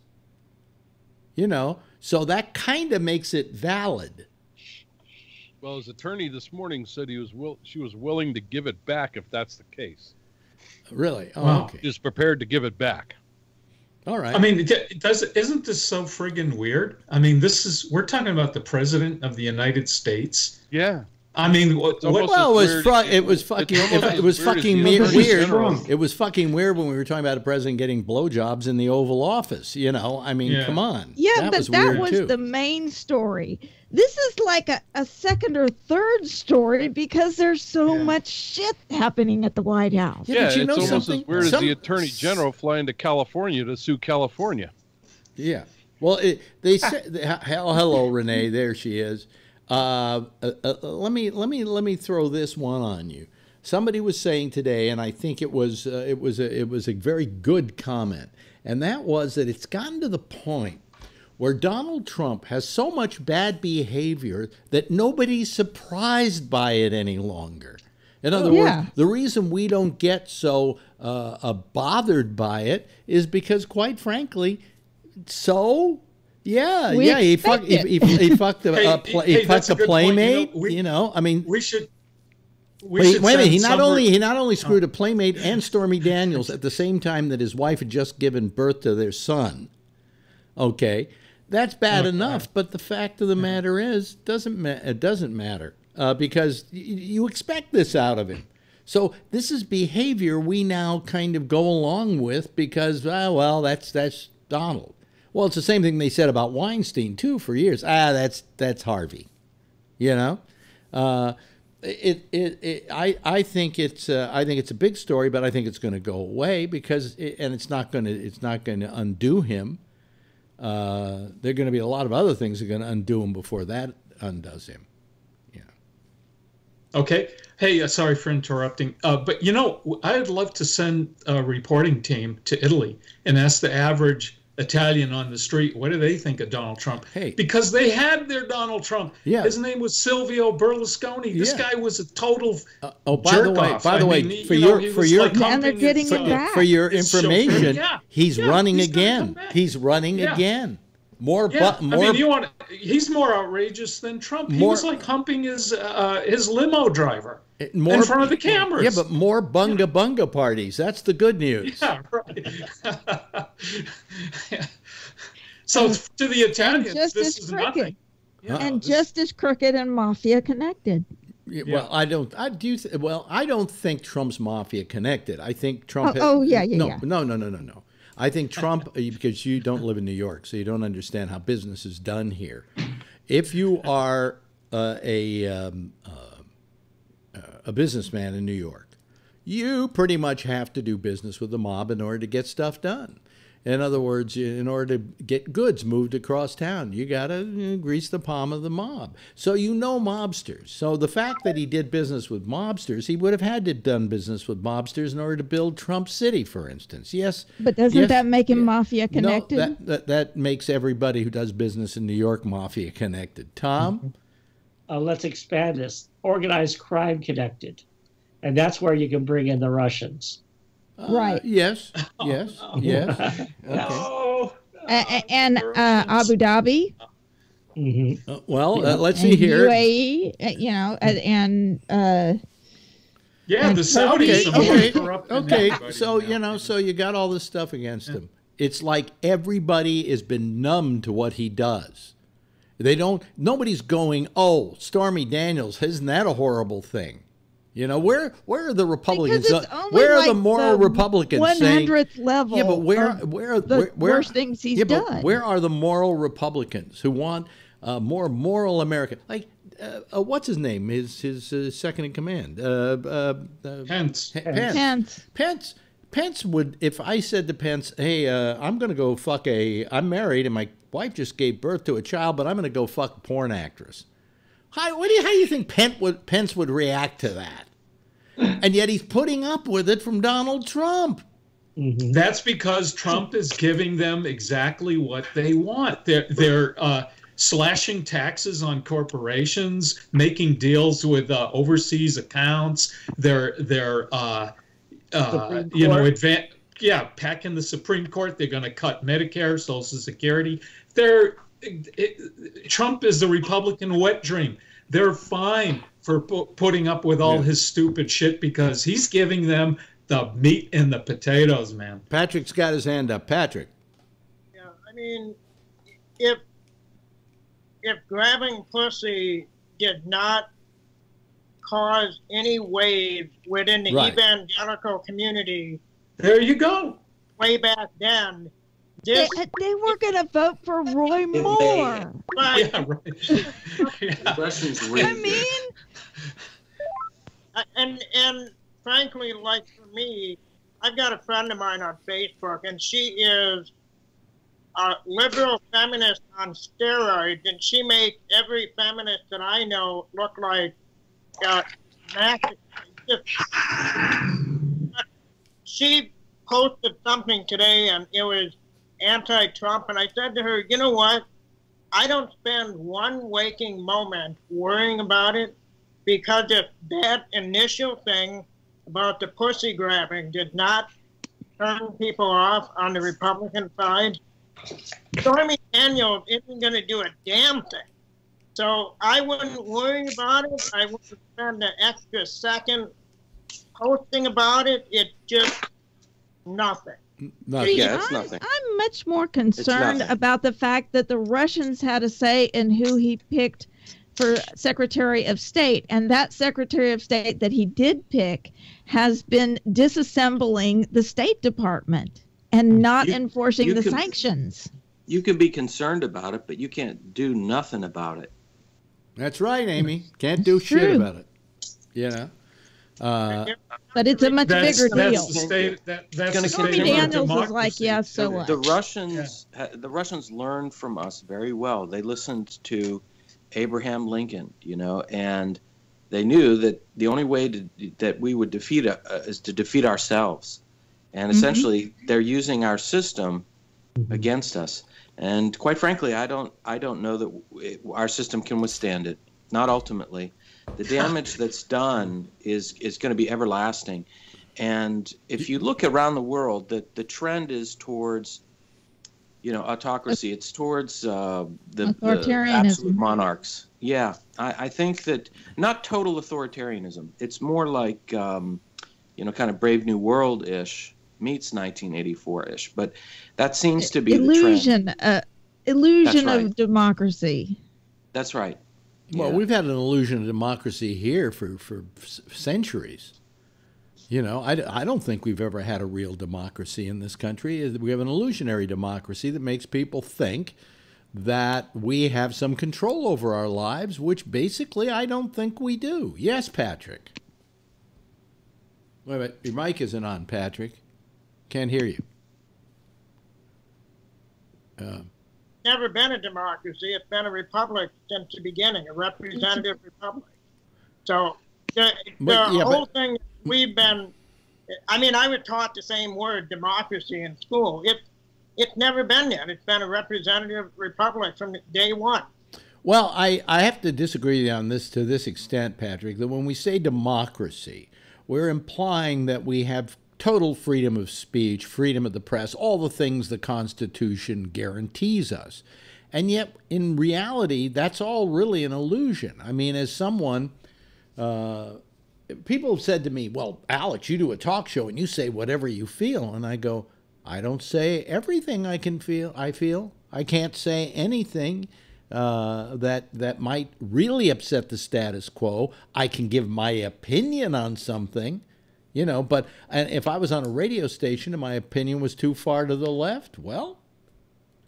You know, so that kind of makes it valid. Well, his attorney this morning said he was will she was willing to give it back if that's the case. Really? Oh, Wow. okay. Is prepared to give it back. All right. I mean, it it does isn't this so friggin' weird? I mean, this is we're talking about the president of the United States. Yeah. I mean, what? what Well, it was fu- it was fucking it, it was weird fucking the me- weird. It was fucking weird when we were talking about a president getting blowjobs in the Oval Office. You know, I mean, Yeah. come on. Yeah, that but was that was too. the main story. This is like a, a second or third story because there's so much shit happening at the White House. Yeah, it's almost as weird as the attorney general flying to California to sue California. Yeah. Well, it, they said, hell, hello, Renee. There she is. Uh, uh, uh, let me let me let me throw this one on you. Somebody was saying today, and I think it was uh, it was a, it was a very good comment, and that was that it's gotten to the point where Donald Trump has so much bad behavior that nobody's surprised by it any longer. In other Oh, yeah. words, the reason we don't get so uh, uh, bothered by it is because, quite frankly, so yeah, We yeah, he fucked he, he, he fucked a, Hey, a pla- hey, he fucked a a good. You know, playmate. we- You know, I mean, We should. We wait, should wait a minute. He not summer- only he not only screwed a playmate and Stormy Daniels at the same time that his wife had just given birth to their son. Okay, that's bad enough. But the fact of the matter is, doesn't ma- it doesn't matter uh, because y- you expect this out of him. So this is behavior we now kind of go along with because ah, well that's that's Donald. Well, it's the same thing they said about Weinstein too for years. Ah, that's that's Harvey. You know, uh, it, it it I I think it's uh, I think it's a big story, but I think it's going to go away because it, and it's not going to it's not going to undo him. Uh, there are going to be a lot of other things that are going to undo him before that undoes him. Yeah. Okay. Hey, uh, sorry for interrupting. Uh, but you know, I'd love to send a reporting team to Italy and ask the average Italian on the street what do they think of Donald Trump? Hey. Because they had their Donald Trump. Yeah. His name was Silvio Berlusconi. This Yeah. guy was a total. Oh, by the way, jerk-off. by the I way, mean, for you your he for was your like And they're getting it uh, back. for your information, Yeah. he's Yeah, running he's again. He's running Yeah. again. More, Yeah, bu- more. I mean, you want he's more outrageous than Trump. He was like humping his uh, his limo driver more, in front of the cameras. Yeah, but more bunga bunga parties. That's the good news. Yeah, right. so to the Italians, just this as is crooked. nothing. Yeah, and this- just as crooked and mafia connected. Yeah, Well, I don't. I do. Th- well, I don't think Trump's mafia connected. I think Trump. Oh, oh, yeah, yeah, no, yeah. no, no, no, no, no. I think Trump, because you don't live in New York, so you don't understand how business is done here. If you are uh, a um, uh, a businessman in New York, you pretty much have to do business with the mob in order to get stuff done. In other words, in order to get goods moved across town, you got to you know, grease the palm of the mob. So you know mobsters. So the fact that he did business with mobsters, he would have had to have done business with mobsters in order to build Trump City, for instance. Yes. But doesn't yes, that make him mafia connected? No, that, that, that makes everybody who does business in New York mafia connected. Tom? Uh, let's expand this. Organized crime connected. And that's where you can bring in the Russians. Right. Uh, yes. Yes. Yes. Okay. No. A- and uh, Abu Dhabi. Mm-hmm. Uh, well, uh, let's see here. UAE, uh, you know, and, and uh, Yeah, and the Saudis Okay, okay, okay. So now. you know, so you got all this stuff against him. It's like everybody has been numb to what he does. They don't. Nobody's going. Oh, Stormy Daniels, isn't that a horrible thing? You know, where where are the Republicans? uh, only where are the moral the Republicans saying? 100th level. Yeah, but where of where the where, where worst things he's yeah, done. where are the moral Republicans who want uh, more moral America? Like uh, uh, what's his name? His his uh, second in command. Uh, uh, uh, Pence. Pence. Pence. Pence. Pence would, if I said to Pence, "Hey, uh, I'm going to go fuck a, I'm married and my wife just gave birth to a child, but I'm going to go fuck a porn actress." Hi, what do you, how do you think Pence would, Pence would react to that? And yet he's putting up with it from Donald Trump. That's because Trump is giving them exactly what they want. They're they're uh, slashing taxes on corporations, making deals with uh, overseas accounts. They're they're uh, uh, you know Court. advan- yeah packing the Supreme Court. They're going to cut Medicare, Social Security. They're it, Trump is the Republican wet dream. They're fine for pu- putting up with all his stupid shit because he's giving them the meat and the potatoes, man. Patrick's got his hand up. Patrick. Yeah, I mean, if if grabbing pussy did not cause any wave within the Right. evangelical community There you go. way back then, They, this they uh, were going to vote for Roy Moore. right, Yeah, right. The Russians I mean, uh, and and frankly, like for me, I've got a friend of mine on Facebook, and she is a liberal feminist on steroids, and she makes every feminist that I know look like massive. She posted something today, and it was anti-Trump, and I said to her, you know what? I don't spend one waking moment worrying about it because if that initial thing about the pussy grabbing did not turn people off on the Republican side, Stormy Daniels isn't going to do a damn thing. So I wouldn't worry about it. I wouldn't spend an extra second posting about it. It's just nothing. Not see, Yeah, it's I'm, nothing. I'm much more concerned about the fact that the Russians had a say in who he picked for Secretary of State, and that Secretary of State that he did pick has been disassembling the State Department and not You- enforcing you the can- sanctions. You can be concerned about it, but you can't do nothing about it. That's right, Amy. Can't do shit True. about it. You know. Uh, But it's a much That's, bigger that's deal. the state. That, that's gonna the Stormy state of our Daniels is like, yeah, so what? The Russians, ha- the Russians learned from us very well. They listened to Abraham Lincoln, you know, and they knew that the only way to, that we would defeat uh, is to defeat ourselves, and Mhm. essentially they're using our system against us. And quite frankly, I don't, I don't know that w- our system can withstand it. Not ultimately. The damage that's done is is going to be everlasting. And if you look around the world, the, the trend is towards, you know, autocracy. It's towards uh, the, the absolute monarchs. Yeah, I, I think that not total authoritarianism. It's more like, um, you know, kind of Brave New World ish meets 1984 ish. But that seems to be the trend. illusion, uh, illusion right. of democracy. That's right. Well, Yeah. we've had an illusion of democracy here for, for c- centuries. You know, I, I don't think we've ever had a real democracy in this country. We have an illusionary democracy that makes people think that we have some control over our lives, which basically I don't think we do. Yes, Patrick. Wait a minute. Your mic isn't on, Patrick. Can't hear you. Uh, Never been a democracy. It's been a republic since the beginning, a representative republic. So the, the But, yeah, whole but- thing we've been, I mean, I was taught the same word, democracy, in school. It, it's never been that. It's been a representative republic from day one. Well, I, I have to disagree on this to this extent, Patrick, that when we say democracy, we're implying that we have total freedom of speech, freedom of the press, all the things the Constitution guarantees us. And yet, in reality, that's all really an illusion. I mean, as someone, uh, people have said to me, Well, Alex, you do a talk show and you say whatever you feel. And I go, I don't say everything I can feel. I feel I can't say anything uh, that that might really upset the status quo. I can give my opinion on something, you know. But if I was on a radio station and my opinion was too far to the left, well,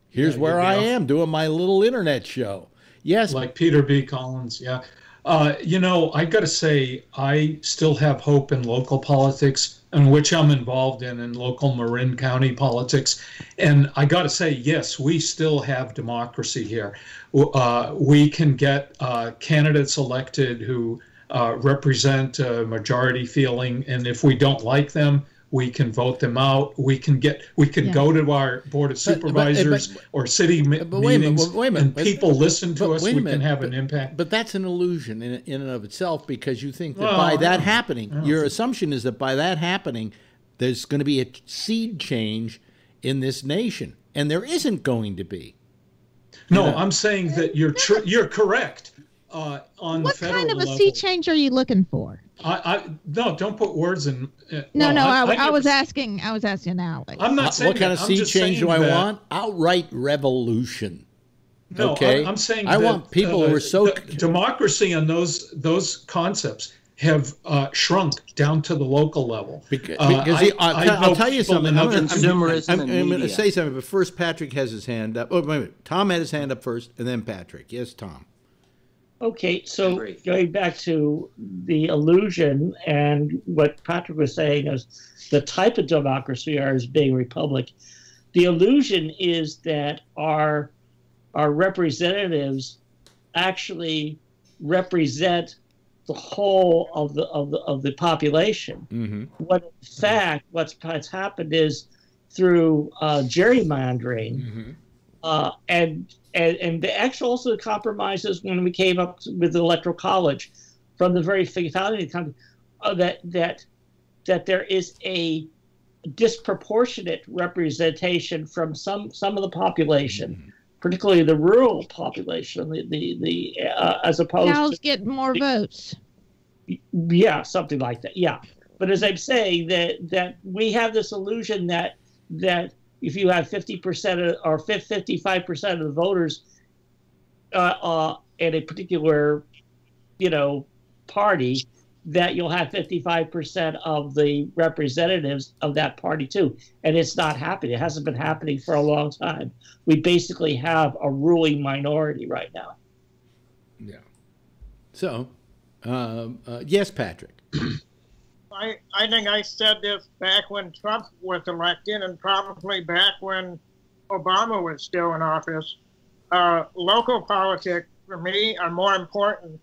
here's Yeah, where I off. am doing my little internet show. Yes, like Peter B. Collins. Yeah. Uh, you know, I got to say, I still have hope in local politics, in which I'm involved in, in local Marin County politics. And I got to say, yes, we still have democracy here. Uh, we can get uh, candidates elected who uh, represent a majority feeling, and if we don't like them, we can vote them out. We can get, we can Yeah. go to our board of But- but- supervisors but- or city But minute, meetings, minute. and people listen to us. We minute, can have an impact. But that's an illusion in, in and of itself because you think that Well, by that happening, your assumption is that by that happening, there's going to be a seed change in this nation, and there isn't going to be. No, know? I'm saying that you're tr- you're correct uh, on What the kind of a level. sea change are you looking for? I, I no, don't put words in. Uh, No, well, no, I, I, never- was asking. I was asking Alex. I'm not Uh, saying what kind that. of sea change do I that- want? Outright revolution. No, okay, I, am saying I that, want people uh, who are so d- democracy and those those concepts have uh, shrunk down to the local level. Because, Uh, because I- he- I'll, I tell- I'll tell you something. I'm gonna, I'm, I'm going to say something, but first Patrick has his hand up. Oh, wait a minute. Tom had his hand up first, and then Patrick. Yes, Tom. Okay, so going back to the illusion and what Patrick was saying is the type of democracy we are as being republic. The illusion is that our our representatives actually represent the whole of the of the of the population. Mm-hmm. What in fact what's what's happened is through uh, gerrymandering uh, and and and the actual also the compromises when we came up with the electoral college from the very founding of the country, uh, that that that there is a disproportionate representation from some some of the population, particularly the rural population, the the, the uh, as opposed Cows to get more votes. yeah, something like that. Yeah, but as I'm saying that that we have this illusion that that if you have 50 percent or 55 percent of the voters uh, uh, in a particular, you know, party, that you'll have 55 percent of the representatives of that party too, and it's not happening. It hasn't been happening for a long time. We basically have a ruling minority right now. Yeah. So, um, uh, yes, Patrick. I, I think I said this back when Trump was elected and probably back when Obama was still in office. Uh, local politics, for me, are more important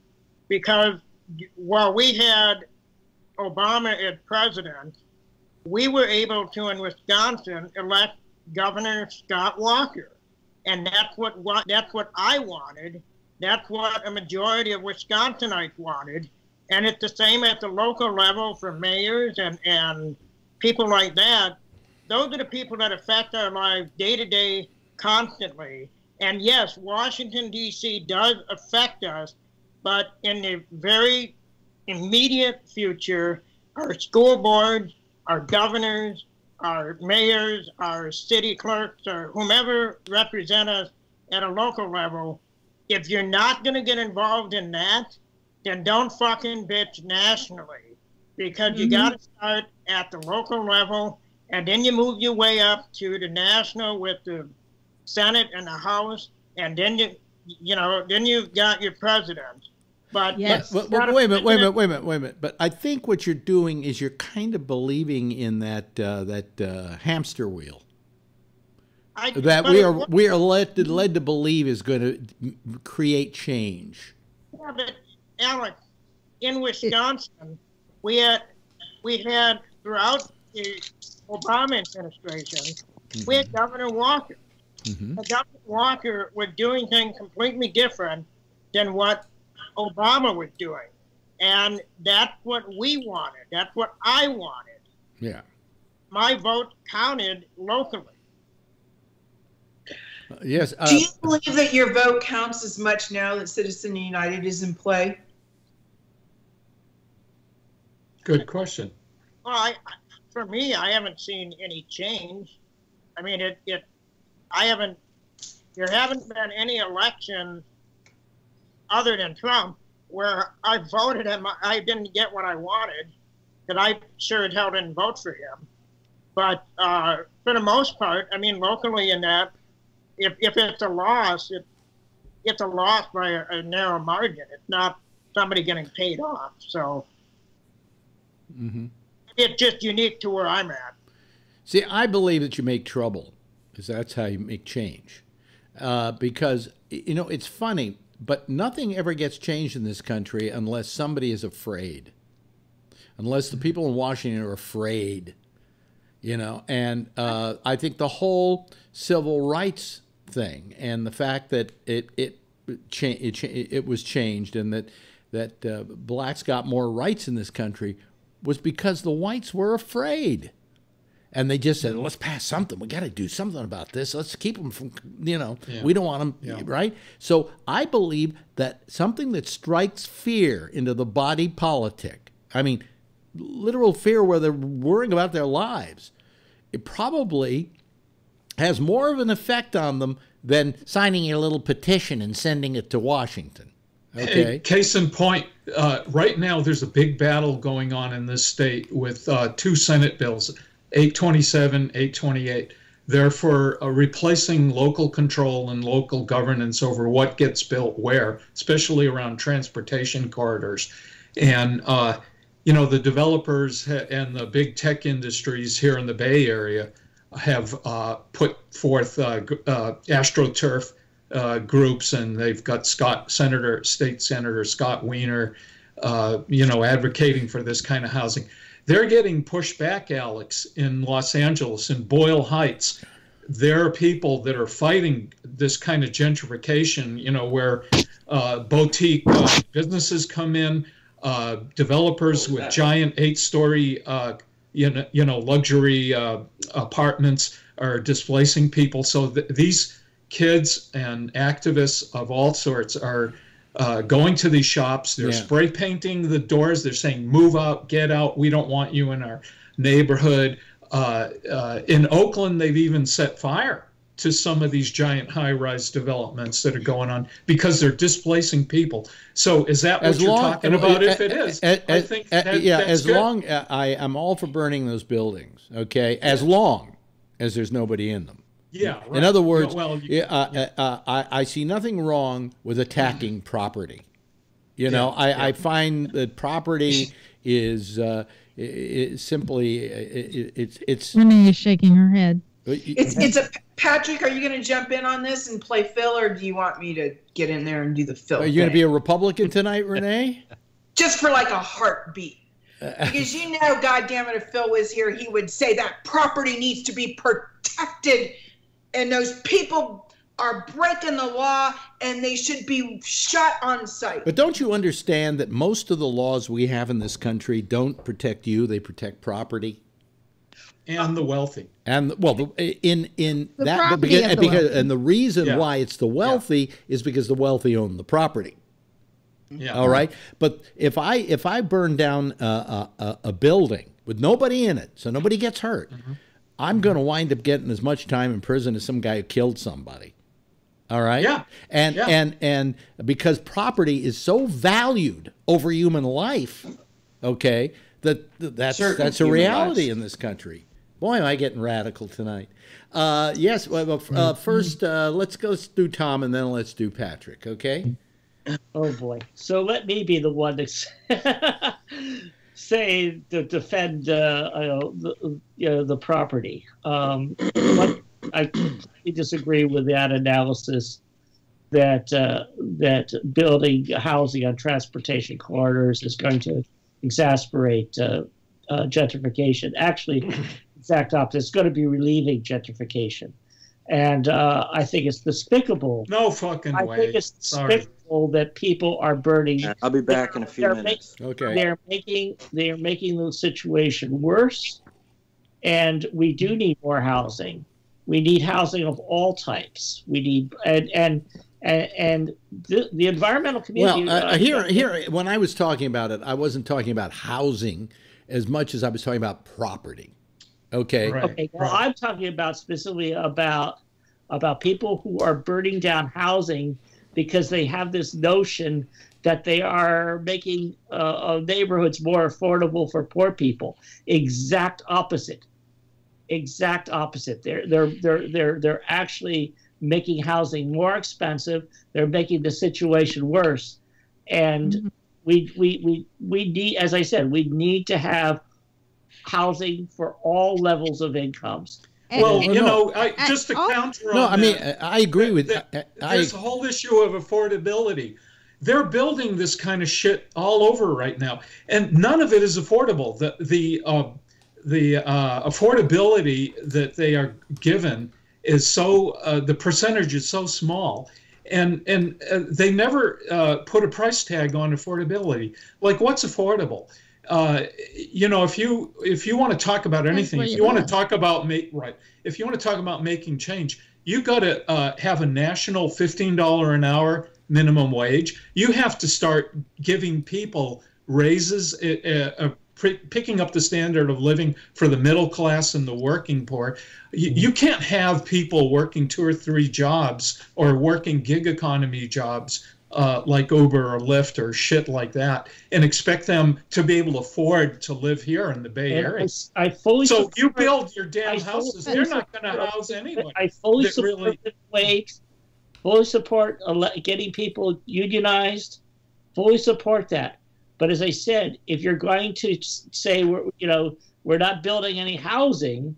because while we had Obama as president, we were able to, in Wisconsin, elect Governor Scott Walker. And that's what, that's what I wanted. That's what a majority of Wisconsinites wanted. And it's the same at the local level for mayors and, and people like that. Those are the people that affect our lives day to day constantly. And yes, Washington, D.C. does affect us, but in the very immediate future, our school boards, our governors, our mayors, our city clerks, or whomever represent us at a local level, if you're not going to get involved in that, then don't fucking bitch nationally because you got to start at the local level and then you move your way up to the national with the Senate and the House, and then you, you know, then you've got your president. But But, but- but wait a minute, wait a minute, wait a minute, wait a minute. But I think what you're doing is you're kind of believing in that uh, that uh, hamster wheel I, that but we it- are we are led to, led to believe is going to create change. Yeah, but Alex, in Wisconsin, we had we had throughout the Obama administration, we had Governor Walker. Mhm. Governor Walker was doing things completely different than what Obama was doing, and that's what we wanted. That's what I wanted. Yeah. My vote counted locally. Yes. Uh, Do you believe that your vote counts as much now that Citizen United is in play? Good question. Well, I, for me, I haven't seen any change. I mean, it, it, I haven't, there haven't been any election other than Trump where I voted and my- I didn't get what I wanted, that I sure as hell didn't vote for him. But uh, for the most part, I mean, locally in that, if, if it's a loss, it, it's a loss by a, a narrow margin. It's not somebody getting paid off. So mhm. it's just unique to where I'm at. See, I believe that you make trouble because that's how you make change. Uh, because, you know, it's funny, but nothing ever gets changed in this country unless somebody is afraid. Unless the people in Washington are afraid, you know. And uh, I think the whole civil rights thing and the fact that it it it, it was changed and that that uh, blacks got more rights in this country was because the whites were afraid and they just said, "Let's pass something. We got to do something about this. Let's keep them from, you know, Yeah. we don't want them, Yeah. right?" So I believe that something that strikes fear into the body politic. I mean, literal fear where they're worrying about their lives. It probably has more of an effect on them than signing a little petition and sending it to Washington. Okay. case in point, uh, right now there's a big battle going on in this state with uh, two Senate bills, 827, 828. They're for uh, replacing local control and local governance over what gets built where, especially around transportation corridors. And, uh, you know, the developers and the big tech industries here in the Bay Area have uh, put forth uh, AstroTurf uh, groups, and they've got Scott Senator, State Senator Scott Wiener, uh, you know, advocating for this kind of housing. They're getting pushed back, Alex, in Los Angeles, in Boyle Heights. There are people that are fighting this kind of gentrification, you know, where uh, boutique uh, businesses come in, uh, developers with giant eight-story, uh, you know, you know, luxury uh, apartments are displacing people. So th- these kids and activists of all sorts are uh, going to these shops. They're Yeah. spray painting the doors. They're saying, "Move out, get out. We don't want you in our neighborhood." Uh, uh, in Oakland, they've even set fire to some of these giant high-rise developments that are going on because they're displacing people. So, is that what As you're long- talking about? If it is, I think that, yeah, as good. long I am all for burning those buildings. Okay, as long as there's nobody in them. Yeah, In other words, Well, you- uh, uh, uh, I, I see nothing wrong with attacking property. You know, I, I find that property is uh, i- i- simply i- i- it's it's. Renee is shaking her head. It's it's a Patrick. Are you going to jump in on this and play Phil, or do you want me to get in there and do the Phil? Are you going to be a Republican tonight, Renee? just for like a heartbeat? Because you know, God damn it, if Phil was here, he would say that property needs to be protected, and those people are breaking the law, and they should be shot on sight. But don't you understand that most of the laws we have in this country don't protect you; they protect property. and the wealthy. And well, the- in in The that property because, of the because and the reason Yeah. why it's the wealthy is because the wealthy own the property. Yeah. All right. But if I if I burn down a, a, a- a building with nobody in it, so nobody gets hurt, Mm-hmm. I'm going to wind up getting as much time in prison as some guy who killed somebody. All right. Yeah. And Yeah. and and because property is so valued over human life, okay, that that- that's Certain that's a reality rights. in this country. Boy, am I getting radical tonight. Uh, yes. Well, well, Mm-hmm. uh, first, uh, let's go do Tom, and then let's do Patrick. Okay. Oh boy. So let me be the one to s- say to defend uh, know, the, you know, the property. Um, but I completely disagree with that analysis that uh, that building housing on transportation corridors is going to exasperate uh, uh, gentrification. Actually, exact opposite. It's going to be relieving gentrification. And uh, I think it's despicable. No fucking I way. think it's Sorry. Despicable that people are burning. I'll be back in a few they're minutes. Okay. They're making they're making the situation worse, and we do need more housing. We need housing of all types. We need and and and, and the, the environmental community. Well, uh, uh, here, here, when I was talking about it, I wasn't talking about housing as much as I was talking about property. Okay. Okay, well, I'm talking about specifically about about people who are burning down housing because they have this notion that they are making uh, uh, neighborhoods more affordable for poor people. Exact opposite. Exact opposite. They're they're they're they're they're actually making housing more expensive. They're making the situation worse, and we we we we need, as I said, we need to have housing for all levels of incomes. Well, you no. know, I, just to counter on No, I mean, that, I agree with. I, I, there's a whole issue of affordability. They're building this kind of shit all over right now, and none of it is affordable. The the uh, the uh, affordability that they are given is so uh, the percentage is so small, and and uh, they never uh, put a price tag on affordability. Like, what's affordable? Uh, you know, if you if you want to talk about anything, if you you want to talk about make right, if you want to talk about making change, you got to uh, have a national fifteen dollar an hour minimum wage. You have to start giving people raises, uh, uh, pri- picking up the standard of living for the middle class and the working poor. You, you can't have people working two or three jobs or working gig economy jobs uh, like Uber or Lyft or shit like that and expect them to be able to afford to live here in the Bay And Area. I, I fully So support- you build your damn I houses, they're not going to house anyone. I fully support really- the wage, fully support getting people unionized, fully support that. But as I said, if you're going to say we're you know we're not building any housing,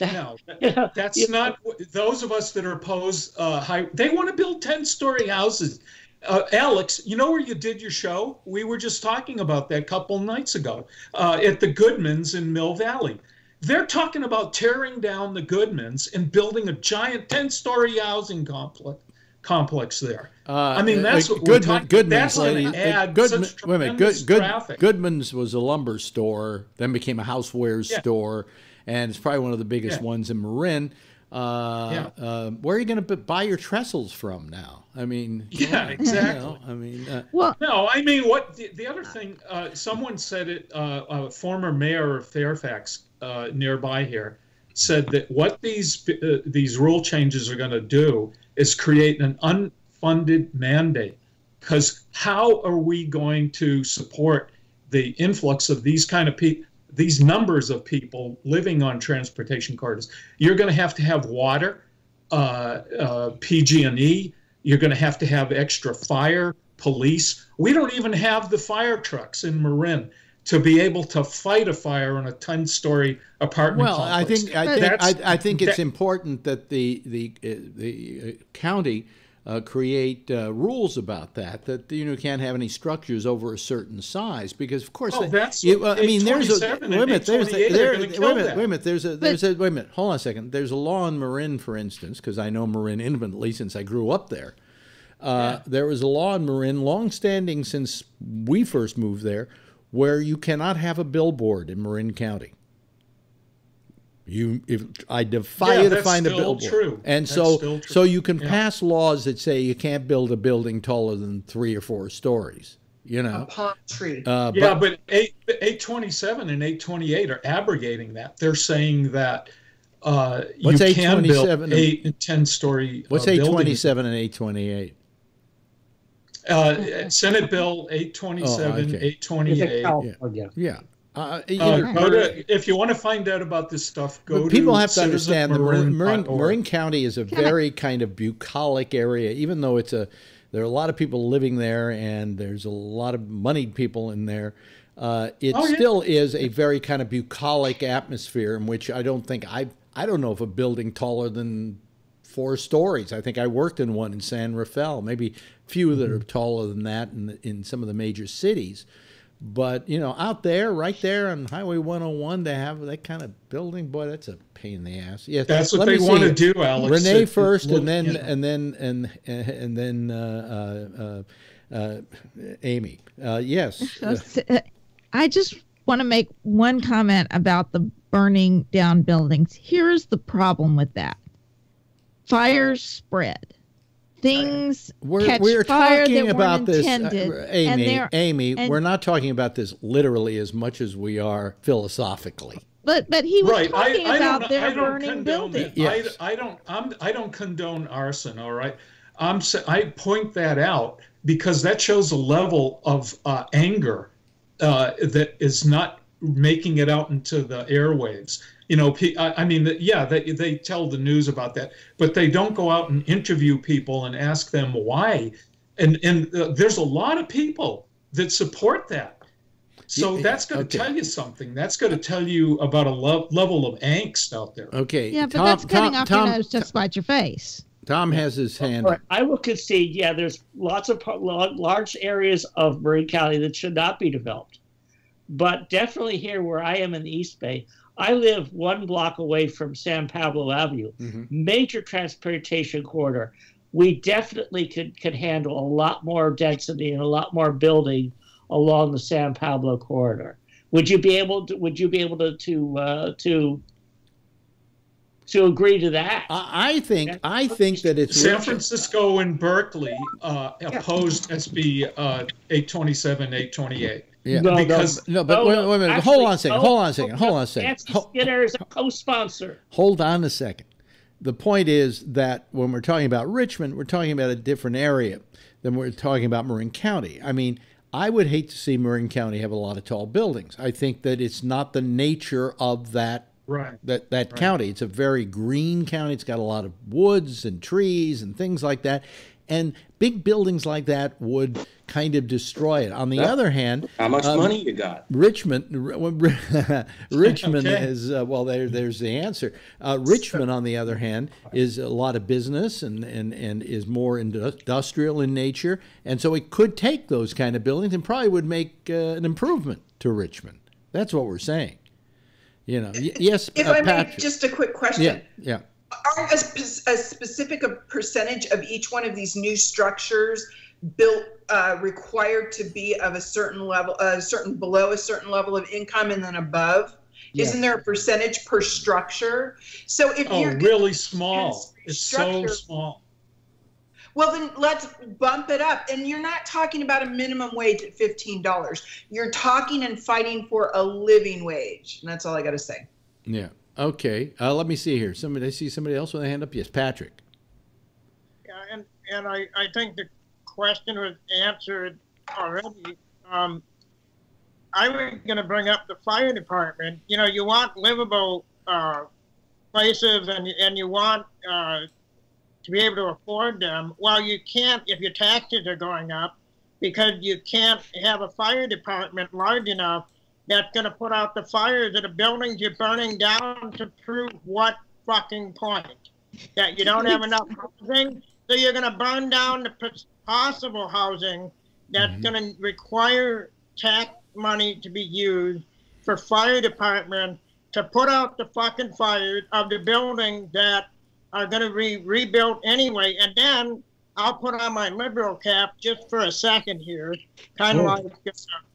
No, you know, That's you know, not what- those of us that are opposed. Uh, high, they want to build ten-story houses. Uh, Alex, you know where you did your show? We were just talking about that a couple nights ago uh, at the Goodmans in Mill Valley. They're talking about tearing down the Goodmans and building a giant ten-story housing complex complex there. I mean, that's what we're talking. Goodman's That's going to uh, add Goodman- such wait a minute, tremendous Good, Good, traffic. Goodman's was a lumber store, then became a housewares Yeah. store, and it's probably one of the biggest Yeah. ones in Marin. Uh, Yeah. uh, where are you going to buy your trestles from now? I mean, Yeah, you know, exactly. I mean, uh, Well, No, I mean, what the, the other thing? Uh, someone said it. Uh, a former mayor of Fairfax, uh, nearby here, said that what these uh, these rule changes are going to do is create an unfunded mandate. Because how are we going to support the influx of these kind of people? These numbers of people living on transportation corridors. You're going to have to have water, uh, uh, PG&E. You're going to have to have extra fire, police. We don't even have the fire trucks in Marin to be able to fight a fire in a 10-story apartment well, I think I think I, I think it's that- important that the the uh, the uh, county uh, create uh, rules about that. That you know can't have any structures over a certain size because of course Oh, they- that's you- what I mean there's a 827 wait a minute there's 828 there wait a minute wait a minute there's a there's a wait a minute hold on a second there's a law in Marin for instance because I know Marin intimately since I grew up there. Uh, There was a law in Marin, long-standing since we first moved there, where you cannot have a billboard in Marin County. You, if I defy Yeah, you to that's find a still billboard, true. and That's so still true. so you can Yeah. pass laws that say you can't build a building taller than three or four stories. You know, a palm tree. Uh, yeah, but, eight, 827 and 828 are abrogating that. They're saying that uh, you What's can build 827 and- eight and 10-story what's uh, eight and eight twenty-eight? Uh, Senate Bill 827, Oh, okay. 828. California. Yeah, Uh, you Uh, know, go to, if you want to find out about this stuff, go But to people have to understand that Marin, Marin, Marin County is a very kind of bucolic area, even though it's a there are a lot of people living there and there's a lot of moneyed people in there. Uh, it Oh, yeah. still is a very kind of bucolic atmosphere in which I don't think I I don't know if a building taller than four stories. I think I worked in one in San Rafael, maybe a few that Mm-hmm. are taller than that in in some of the major cities. But you know, out there, right there on Highway 101, to have that kind of building, boy, that's a pain in the ass. Yes, That's what they see wanna do, Alex. Renee It- it first, and then you know. and then and and then uh, uh, uh, uh, Amy. Uh, yes. I just want to make one comment about the burning down buildings. Here's the problem with that fires spread. Things We're, catch we're fire talking that about weren't this, uh, intended, and Amy. they're- Amy, and- we're not talking about this literally as much as we are philosophically. But but he was right. Talking I about don't, their I burning condone buildings. it. I, I don't. I'm. I don't condone arson. All right. I'm. I point that out because that shows a level of uh, anger uh, that is not making it out into the airwaves. You know, I I mean, yeah, they, they tell the news about that, but they don't go out and interview people and ask them why. And and uh, there's a lot of people that support that. So Yeah, that's going to okay. tell you something. That's going to tell you about a lo- level of angst out there. Okay. Yeah, but Tom- that's cutting Tom- off Tom- your nose to spite your face. Tom has his hand. All right, I will concede, yeah, there's lots of large areas of Marin County that should not be developed. But definitely here where I am in the East Bay, I live one block away from San Pablo Avenue, major transportation corridor. We definitely could, could handle a lot more density and a lot more building along the San Pablo corridor. Would you be able to, would you be able to, to, uh, to, to agree to that? I, I think I think that it's San Francisco and Berkeley uh, opposed SB uh, 827, 828. Yeah. No, because no, but no, wait, no, wait a minute. actually, hold on a second. Hold on a second. Hold on a Nancy second. Ho- Skinner is a co-sponsor. Hold on a second. The point is that when we're talking about Richmond, we're talking about a different area than we're talking about Marin County. I mean, I would hate to see Marin County have a lot of tall buildings. I think that it's not the nature of that Right. that that county. It's a very green county. It's got a lot of woods and trees and things like that. And big buildings like that would kind of destroy it. On the Yeah. other hand, How much um, money you got? Richmond, Richmond Okay. is uh, well. There, there's the answer. Uh, Richmond, on the other hand, is a lot of business and and and is more industrial in nature, and so it could take those kind of buildings and probably would make uh, an improvement to Richmond. That's what we're saying. You know, yes, If uh, I may, just a quick question. Yeah, yeah. Aren't a, a specific a percentage of each one of these new structures built uh, required to be of a certain level, a certain below a certain level of income and then above? Yes. Isn't there a percentage per structure? So if Oh, you're really small. It's so small. Well, then let's bump it up. And you're not talking about a minimum wage at $15. You're talking and fighting for a living wage. And that's all I got to say. Yeah. Okay. Uh, let me see here. Somebody, I see somebody else with a hand up. Yes, Patrick. Yeah, and and I, I think the question was answered already. Um, I was going to bring up the fire department. You know, you want livable uh, places, and and you want uh, to be able to afford them. Well, you can't if your taxes are going up, because you can't have a fire department large enough that's going to put out the fires of the buildings you're burning down to prove what fucking point that you don't have enough housing, so you're going to burn down the possible housing that's mm-hmm. going to require tax money to be used for fire department to put out the fucking fires of the building that are going to be rebuilt anyway. And then I'll put on my liberal cap just for a second here, kind of Oh. like uh,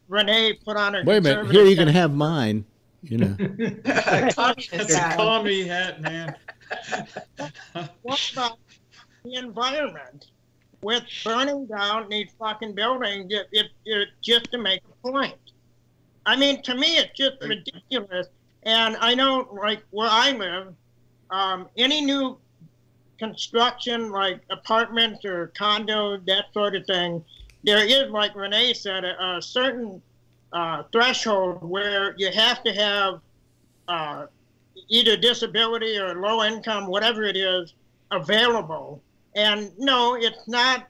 Renee put on her. Wait a minute. Here you can have mine. You know. That's a commie hat, man. what about the environment with burning down these fucking buildings it, it, it, just to make a point? I mean, to me, it's just ridiculous. And I know, like where I live, um, any new construction, like apartments or condos, that sort of thing, there is, like Renee said, a, a certain uh, threshold where you have to have uh, either disability or low income, whatever it is, available. And no, it's not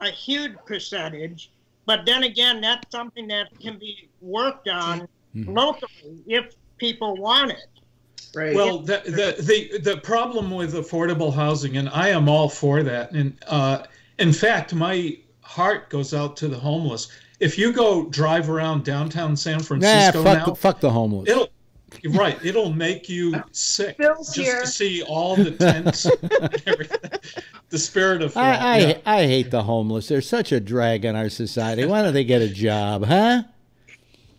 a huge percentage, but then again, that's something that can be worked on locally if people want it. Right. Well, the, the the the problem with affordable housing, and I am all for that. And uh, in fact, my heart goes out to the homeless. If you go drive around downtown San Nah, Francisco fuck, now, the, fuck the homeless. it'll right, it'll make you sick Bill's just here. to see all the tents, and everything. the spirit of I, I, yeah. I hate the homeless. They're such a drag on our society. Why don't they get a job, huh?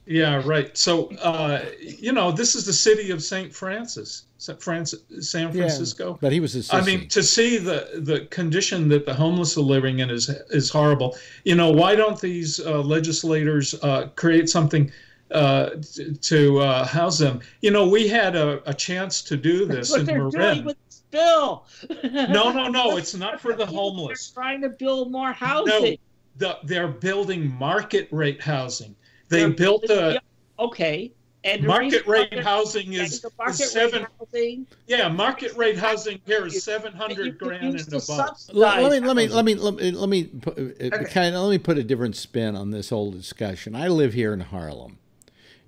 Yeah, right. So, uh, you know, this is the city of St. Francis, San Francis, San Yeah, Francisco. but he was a I sissy. mean, to see the the condition that the homeless are living in is is horrible. You know, why don't these uh, legislators uh, create something uh, t- to uh, house them? You know, we had a, a chance to do this what in they're doing Marin. with this bill. No, no, no. It's not for the homeless. They're trying to build more No, housing. the, they're building market rate housing. They built a okay. And market rate they're- housing is, the market is seven. housing. Yeah, market rate housing here is seven hundred grand use and the above. Let, let me let me let me let me let me put, uh, kind of let me put a different spin on this whole discussion. I live here in Harlem.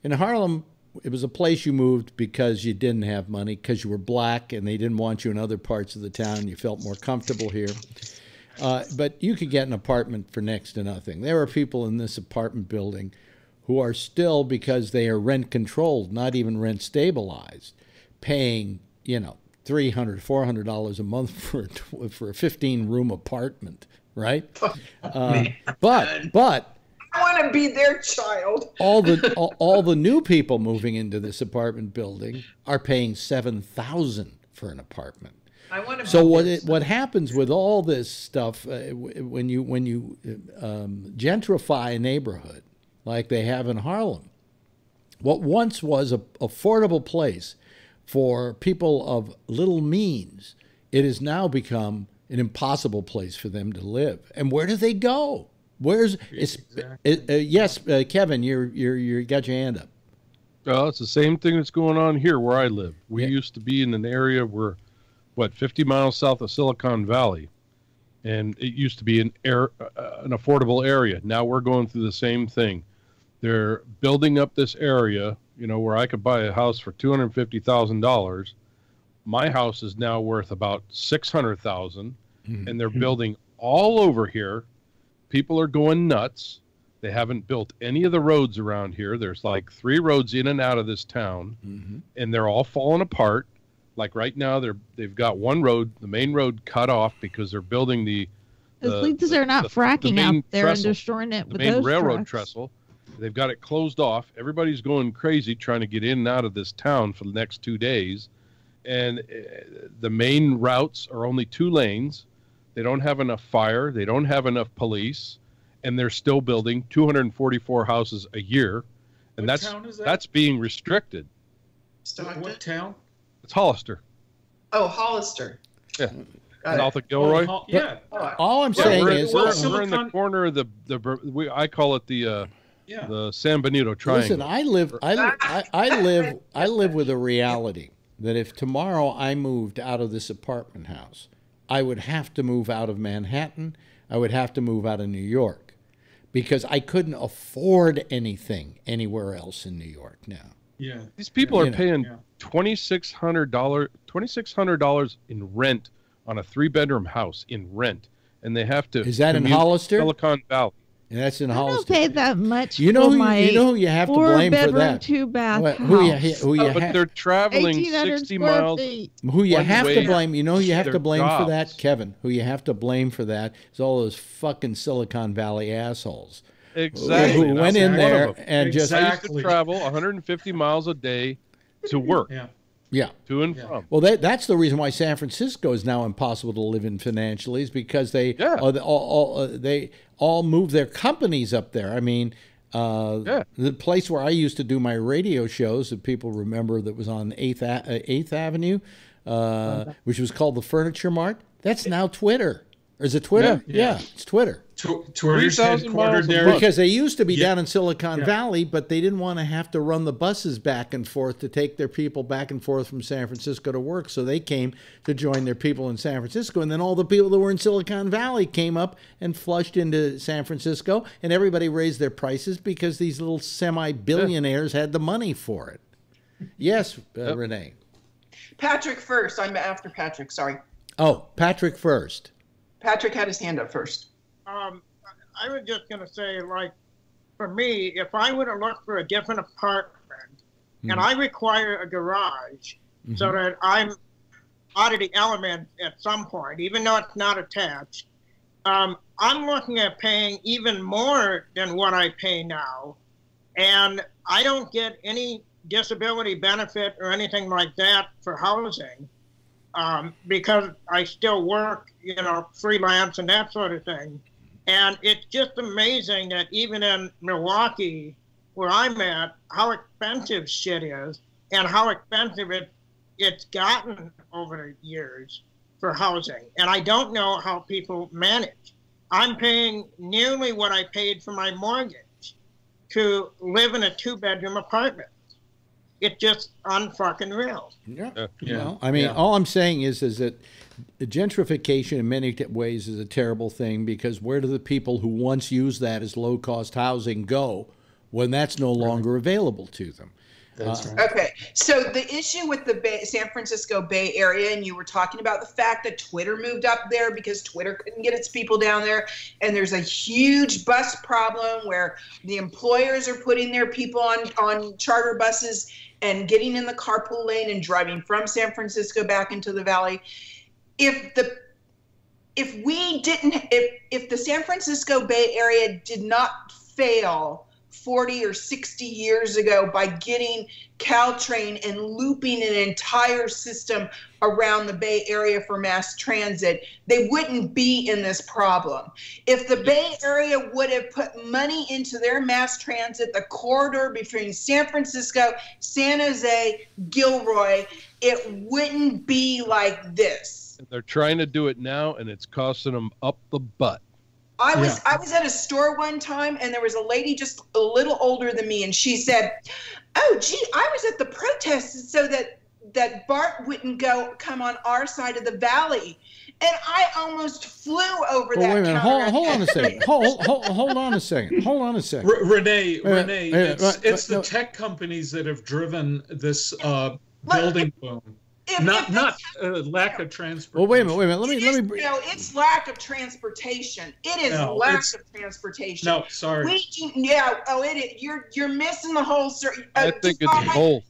In Harlem, it was a place you moved because you didn't have money, because you were black, and they didn't want you in other parts of the town. You felt more comfortable here. Uh, but you could get an apartment for next to nothing. There are people in this apartment building who are still, because they are rent controlled, not even rent stabilized, paying, you know, $300, $400 a month for, a for a 15 room apartment, right? Uh, but, but I want to be their child. all the all, all the new people moving into this apartment building are paying 7000 for an apartment. I want to. So what it, what happens with all this stuff uh, when you when you um, gentrify a neighborhood like they have in Harlem, what once was a affordable place for people of little means, it has now become an impossible place for them to live. And where do they go? Where's it's it, uh, yes, uh, Kevin, you're you're you got your hand up. Well, it's the same thing that's going on here where I live. We used to be in an area where, what, 50 miles south of Silicon Valley, and it used to be an air, uh, an affordable area. Now we're going through the same thing. They're building up this area, you know, where I could buy a house for two hundred fifty thousand dollars. My house is now worth about six hundred thousand, hmm. and they're building all over here. People are going nuts. They haven't built any of the roads around here. There's like three roads in and out of this town, mm-hmm. and they're all falling apart. Like right now, they're they've got one road, the main road, cut off because they're building the. At the- least the- they're not the- the fracking main out there trestle, and destroying it the with main those railroad trucks. trestle. They've got it closed off. Everybody's going crazy trying to get in and out of this town for the next two days, and uh, the main routes are only two lanes. They don't have enough fire. They don't have enough police, and they're still building 244 houses a year, and What that's town is that? that's being restricted. What, what town? It's Hollister. Oh, Hollister. Yeah. Got. South of Gilroy. Oh, yeah. All I'm Yeah, saying we're, is, we're, Well, we're in the corner of the the we, I call it the uh, Yeah. the San Benito Triangle. Listen, I live, I, I, I live, I live with a reality that if tomorrow I moved out of this apartment house, I would have to move out of Manhattan. I would have to move out of New York because I couldn't afford anything anywhere else in New York now. Yeah. These people You are know. paying twenty six hundred dollar twenty six hundred dollars in rent on a three bedroom house in rent, and they have to. Is that in Hollister? Silicon Valley. And that's in I don't pay that much. You know for who you- my you know who you have to four blame for that? Two bath What- who you- who you Oh, but they're traveling sixty miles. feet. Who you have way to blame, you know, who you have to blame for that. Kevin. Who you have to blame for that is all those fucking Silicon Valley assholes. Exactly. Who and went in there them. and just I used to travel 150 miles a day to work. Yeah. Yeah. To and from. Well, that, that's the reason why San Francisco is now impossible to live in financially, is because they uh, they all, all uh, they all move their companies up there. I mean, uh, the place where I used to do my radio shows, that people remember, that was on Eighth uh, Eighth Avenue, uh, which was called the Furniture Mart. That's now Twitter. Or is it Twitter? Yeah. Yeah, it's Twitter. Tw- Twitter's 3,000 headquartered there. Because they used to be Yeah. down in Silicon Yeah. Valley, but they didn't want to have to run the buses back and forth to take their people back and forth from San Francisco to work. So they came to join their people in San Francisco. And then all the people that were in Silicon Valley came up and flushed into San Francisco. And everybody raised their prices because these little semi billionaires had the money for it. Yes, uh, Renee. Patrick first. I'm after Patrick. Sorry. Oh, Patrick first. Patrick had his hand up first. Um, I was just going to say, like, for me, if I were to look for a different apartment and Mhm. I require a garage so Mhm. that I'm out of the element at some point, even though it's not attached, um, I'm looking at paying even more than what I pay now. And I don't get any disability benefit or anything like that for housing um, because I still work, you know, freelance and that sort of thing. And it's just amazing that even in Milwaukee, where I'm at, how expensive shit is and how expensive it, it's gotten over the years for housing. And I don't know how people manage. I'm paying nearly what I paid for my mortgage to live in a two bedroom apartment. It's just unfucking real. Yeah. Yeah. Well, I mean, Yeah. all I'm saying is, is that gentrification in many ways is a terrible thing because where do the people who once used that as low cost housing go when that's no longer available to them? That's Uh, right. Okay, so the issue with the Bay, San Francisco Bay Area, and you were talking about the fact that Twitter moved up there because Twitter couldn't get its people down there, and there's a huge bus problem where the employers are putting their people on on charter buses and getting in the carpool lane and driving from San Francisco back into the valley. If the if we didn't if if the San Francisco Bay Area did not fail 40 or 60 years ago by getting Caltrain and looping an entire system around the Bay Area for mass transit, they wouldn't be in this problem. If the Bay Area would have put money into their mass transit, the corridor between San Francisco, San Jose, Gilroy, it wouldn't be like this. They're trying to do it now, and it's costing them up the butt. I was I was at a store one time and there was a lady just a little older than me and she said, "Oh, gee, I was at the protests so that that BART wouldn't go come on our side of the valley." And I almost flew over Well, that wait a minute. Hold, hold on a second. Hold, hold, hold on a second. Hold on a second. R- Renee, Uh, Renee, uh, it's, right, it's right, no. the tech companies that have driven this uh, building boom. Not not uh, lack of transport. Well, wait a minute. Wait a minute. Let me let me. br- No, it's lack of transportation. It is No, lack of transportation. No, sorry. We do, yeah. Oh, it is. You're you're missing the whole. Cir- I uh, think it's both.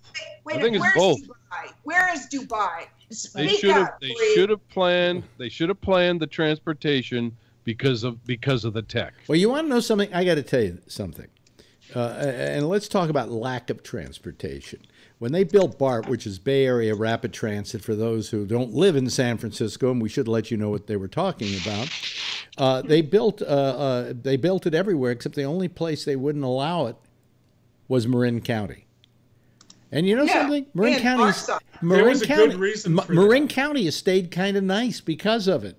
Wait I a think minute, it's where's both. Dubai? Where is Dubai? They should have. They should have planned. They should have planned the transportation because of because of the tech. Well, you want to know something? I got to tell you something. Uh, and let's talk about lack of transportation. When they built BART, which is Bay Area Rapid Transit, for those who don't live in San Francisco, and we should let you know what they were talking about, uh, they built uh, uh, they built it everywhere except the only place they wouldn't allow it was Marin County. And you know Yeah, something? Marin County, Marin County, good reason Marin County has stayed kind of nice because of it.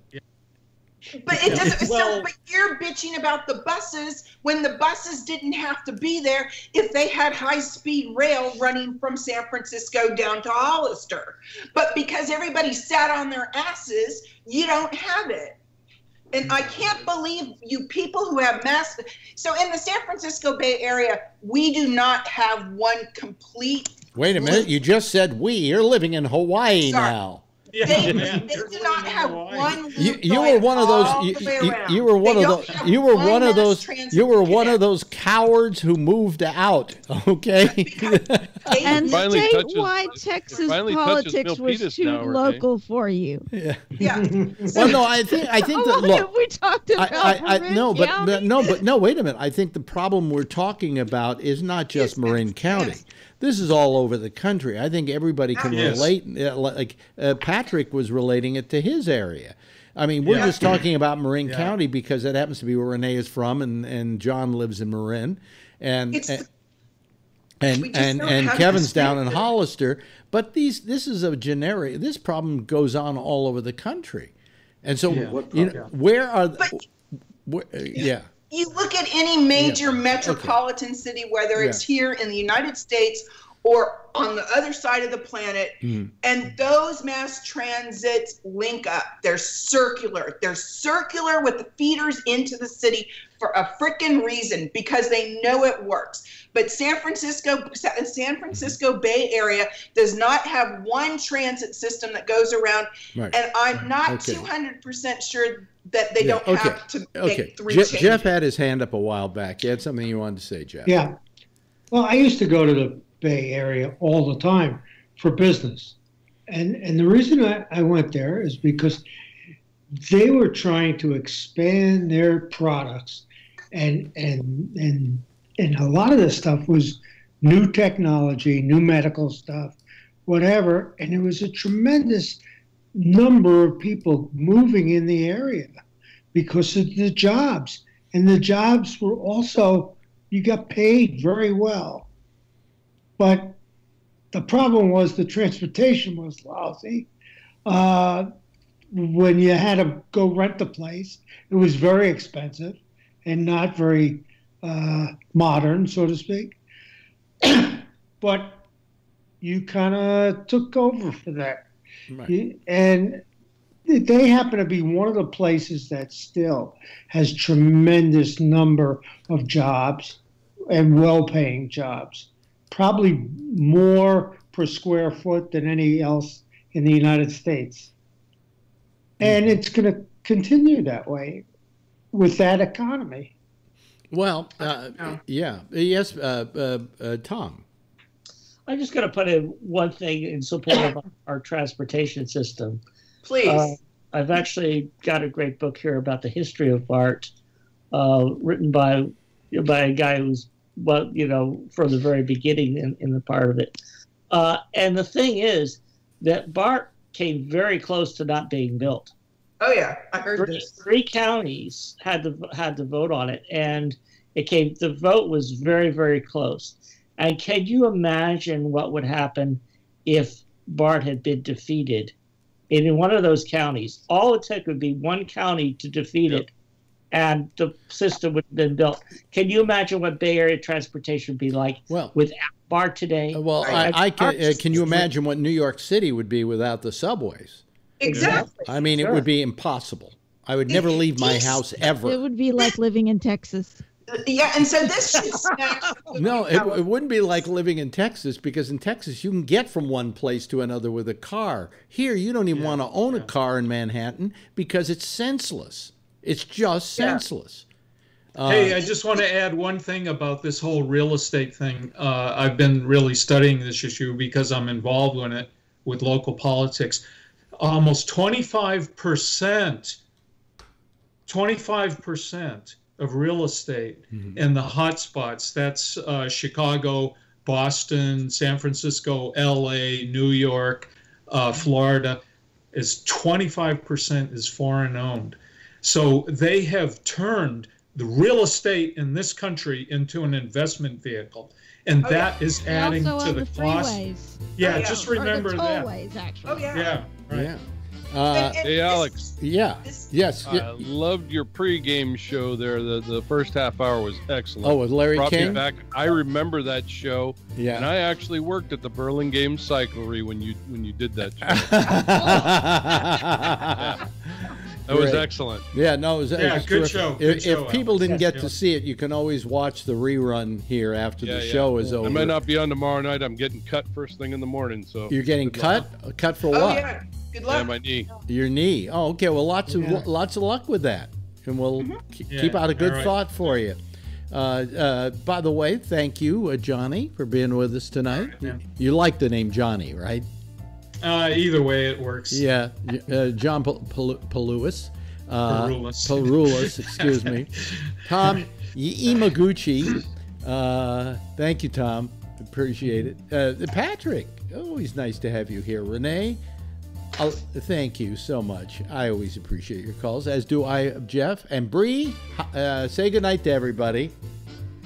But it doesn't. Well- so, but you're bitching about the buses when the buses didn't have to be there if they had high-speed rail running from San Francisco down to Hollister. But because everybody sat on their asses, you don't have it. And I can't believe you people who have mass. So in the San Francisco Bay Area, we do not have one complete. Wait a minute, you just said we. You're living in Hawaii Sorry. now. Yeah, They, man. they do not have one. You, you were one of those. You, you, you were one They of those. You were one one of those. You were one of those cowards who moved out. Okay. And finally touches- statewide Texas politics was too now, Renee. local for you. yeah. Yeah. Well, no, I think I think that look. we talked about I, I, I no, but, but no, but no. Wait a minute. I think the problem we're talking about is not just Marin County. This is all over the country. I think everybody can Yes. relate. uh, Like uh, Patrick was relating it to his area. I mean, we're Yeah. just talking about Marin Yeah. County because that happens to be where Renee is from, and, and John lives in Marin, and It's and and and, and Kevin's this down in thing. Hollister. But these this is a generic. This problem goes on all over the country. And so, Yeah. you know, where are the, where, uh, yeah. You look at any major metropolitan city, whether Yeah. it's here in the United States or on the other side of the planet, Mhm. and those mass transits link up. They're circular. They're circular with the feeders into the city for a freaking reason because they know it works. But San Francisco, Sa- San Francisco Bay Area does not have one transit system that goes around, Right. and I'm not Okay. 200% sure that they Yeah, don't okay. have to make Okay. three Jeff, changes. Jeff had his hand up a while back. You had something you wanted to say, Jeff. Yeah. Well, I used to go to the Bay Area all the time for business. And and the reason I, I went there is because they were trying to expand their products and and and and a lot of this stuff was new technology, new medical stuff, whatever. And it was a tremendous number of people moving in the area because of the jobs. And the jobs were also, you got paid very well. But the problem was the transportation was lousy. Uh, when you had to go rent the place, it was very expensive and not very uh, modern, so to speak. but you kind of took over for that. Right. And they happen to be one of the places that still has tremendous number of jobs and well-paying jobs, probably more per square foot than any else in the United States. And it's going to continue that way with that economy. Well, uh, yeah. Yes, uh, uh, uh, Tom. I'm just going to put in one thing in support of our transportation system. Please. Uh, I've actually got a great book here about the history of BART, uh, written by by a guy who's well, you know, from the very beginning in, in the part of it. Uh, and the thing is that BART came very close to not being built. Oh yeah, I heard Three, this. three counties had to had to vote on it, and it came. The vote was very very close. And can you imagine what would happen if BART had been defeated in one of those counties? All it took would be one county to defeat it, and the system would have been built. Can you imagine what Bay Area transportation would be like well, without BART today? Well, I, I can. Uh, can you imagine what New York City would be without the subways? Exactly. I mean, it would be impossible. I would never leave my house ever. It would be like living in Texas. Yeah, and so this should. No, it, it wouldn't be like living in Texas because in Texas you can get from one place to another with a car. Here, you don't even want to own a car in Manhattan because it's senseless. It's just Yeah. senseless. Uh, hey, I just want to add one thing about this whole real estate thing. Uh, I've been really studying this issue because I'm involved in it with local politics. Almost 25%, 25% of real estate in the hot spots, that's uh, Chicago, Boston, San Francisco, LA, New York, uh, Florida, is 25% is foreign owned. So they have turned the real estate in this country into an investment vehicle. And Oh, that is They adding to the, the cost. Yeah, Or the- just or the remember that. tollways, actually. Oh yeah. Yeah. Right. Yeah. Uh, Hey, Alex. yeah. Yes. I loved your pregame show there. The the first half hour was excellent. Oh, with Larry Brought me King? back. I remember that show. Yeah. And I actually worked at the Burlingame Cyclery when you when you did that show. That was excellent. Yeah, no, it was, it Yeah, was good terrific. show, If, good if show, people Alex. didn't get Yeah. to see it, you can always watch the rerun here after Yeah, the yeah. show is over. I might not be on tomorrow night. I'm getting cut first thing in the morning. So You're getting good cut? luck. Cut for Oh what? yeah. Good Yeah, luck. my knee. Your knee. Oh, okay. Well, lots of lots of luck with that, and we'll ke- Yeah, keep out a good all right. thought for you. Uh, uh, by the way, thank you, uh, Johnny, for being with us tonight. yeah. You like the name Johnny, right? Uh, either way, it works. Yeah, uh, John Pal- Pal- Uh, Paroulis. Paroulis, excuse me. Tom Imaguchi. Uh, thank you, Tom. Appreciate it. Uh, Patrick, always nice to have you here. Renee, i thank you so much. I always appreciate your calls, as do I, Jeff. And Bree, uh, say goodnight to everybody.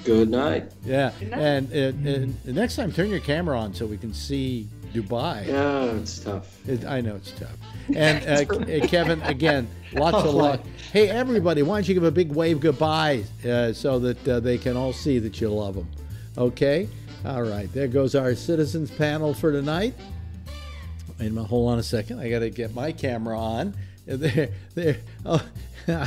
Good night. Yeah, and, and, and next time, turn your camera on so we can see Dubai. Yeah, it's tough. It, I know it's tough. And uh, K- Kevin, again, lots of luck. Hey, everybody, why don't you give a big wave goodbye uh, so that uh, they can all see that you love them? Okay? All right, there goes our citizens panel for tonight. Wait a minute, hold on a second. I got to get my camera on. There, there. Oh,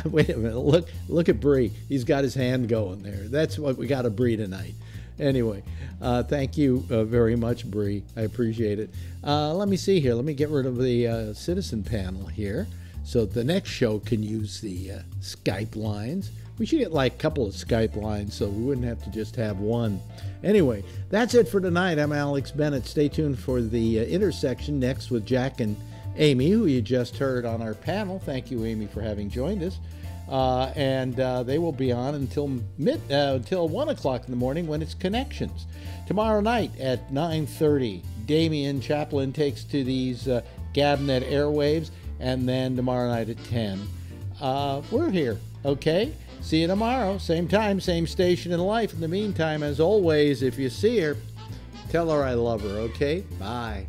wait a minute. Look, look at Bree. He's got his hand going there. That's what we got to Bree tonight. Anyway, uh, thank you uh, very much, Bree. I appreciate it. Uh, let me see here. Let me get rid of the uh, citizen panel here, so the next show can use the uh, Skype lines. We should get like a couple of Skype lines, so we wouldn't have to just have one. Anyway, that's it for tonight. I'm Alex Bennett. Stay tuned for the uh, intersection next with Jack and Amy, who you just heard on our panel. Thank you, Amy, for having joined us. Uh, and uh, they will be on until mid uh, until one o'clock in the morning when it's connections. Tomorrow night at 9:30, Damian Chaplin takes to these uh, GABNet airwaves, and then tomorrow night at 10, uh, we're here. Okay. See you tomorrow, same time, same station in life. In the meantime, as always, if you see her, tell her I love her. Okay. Bye.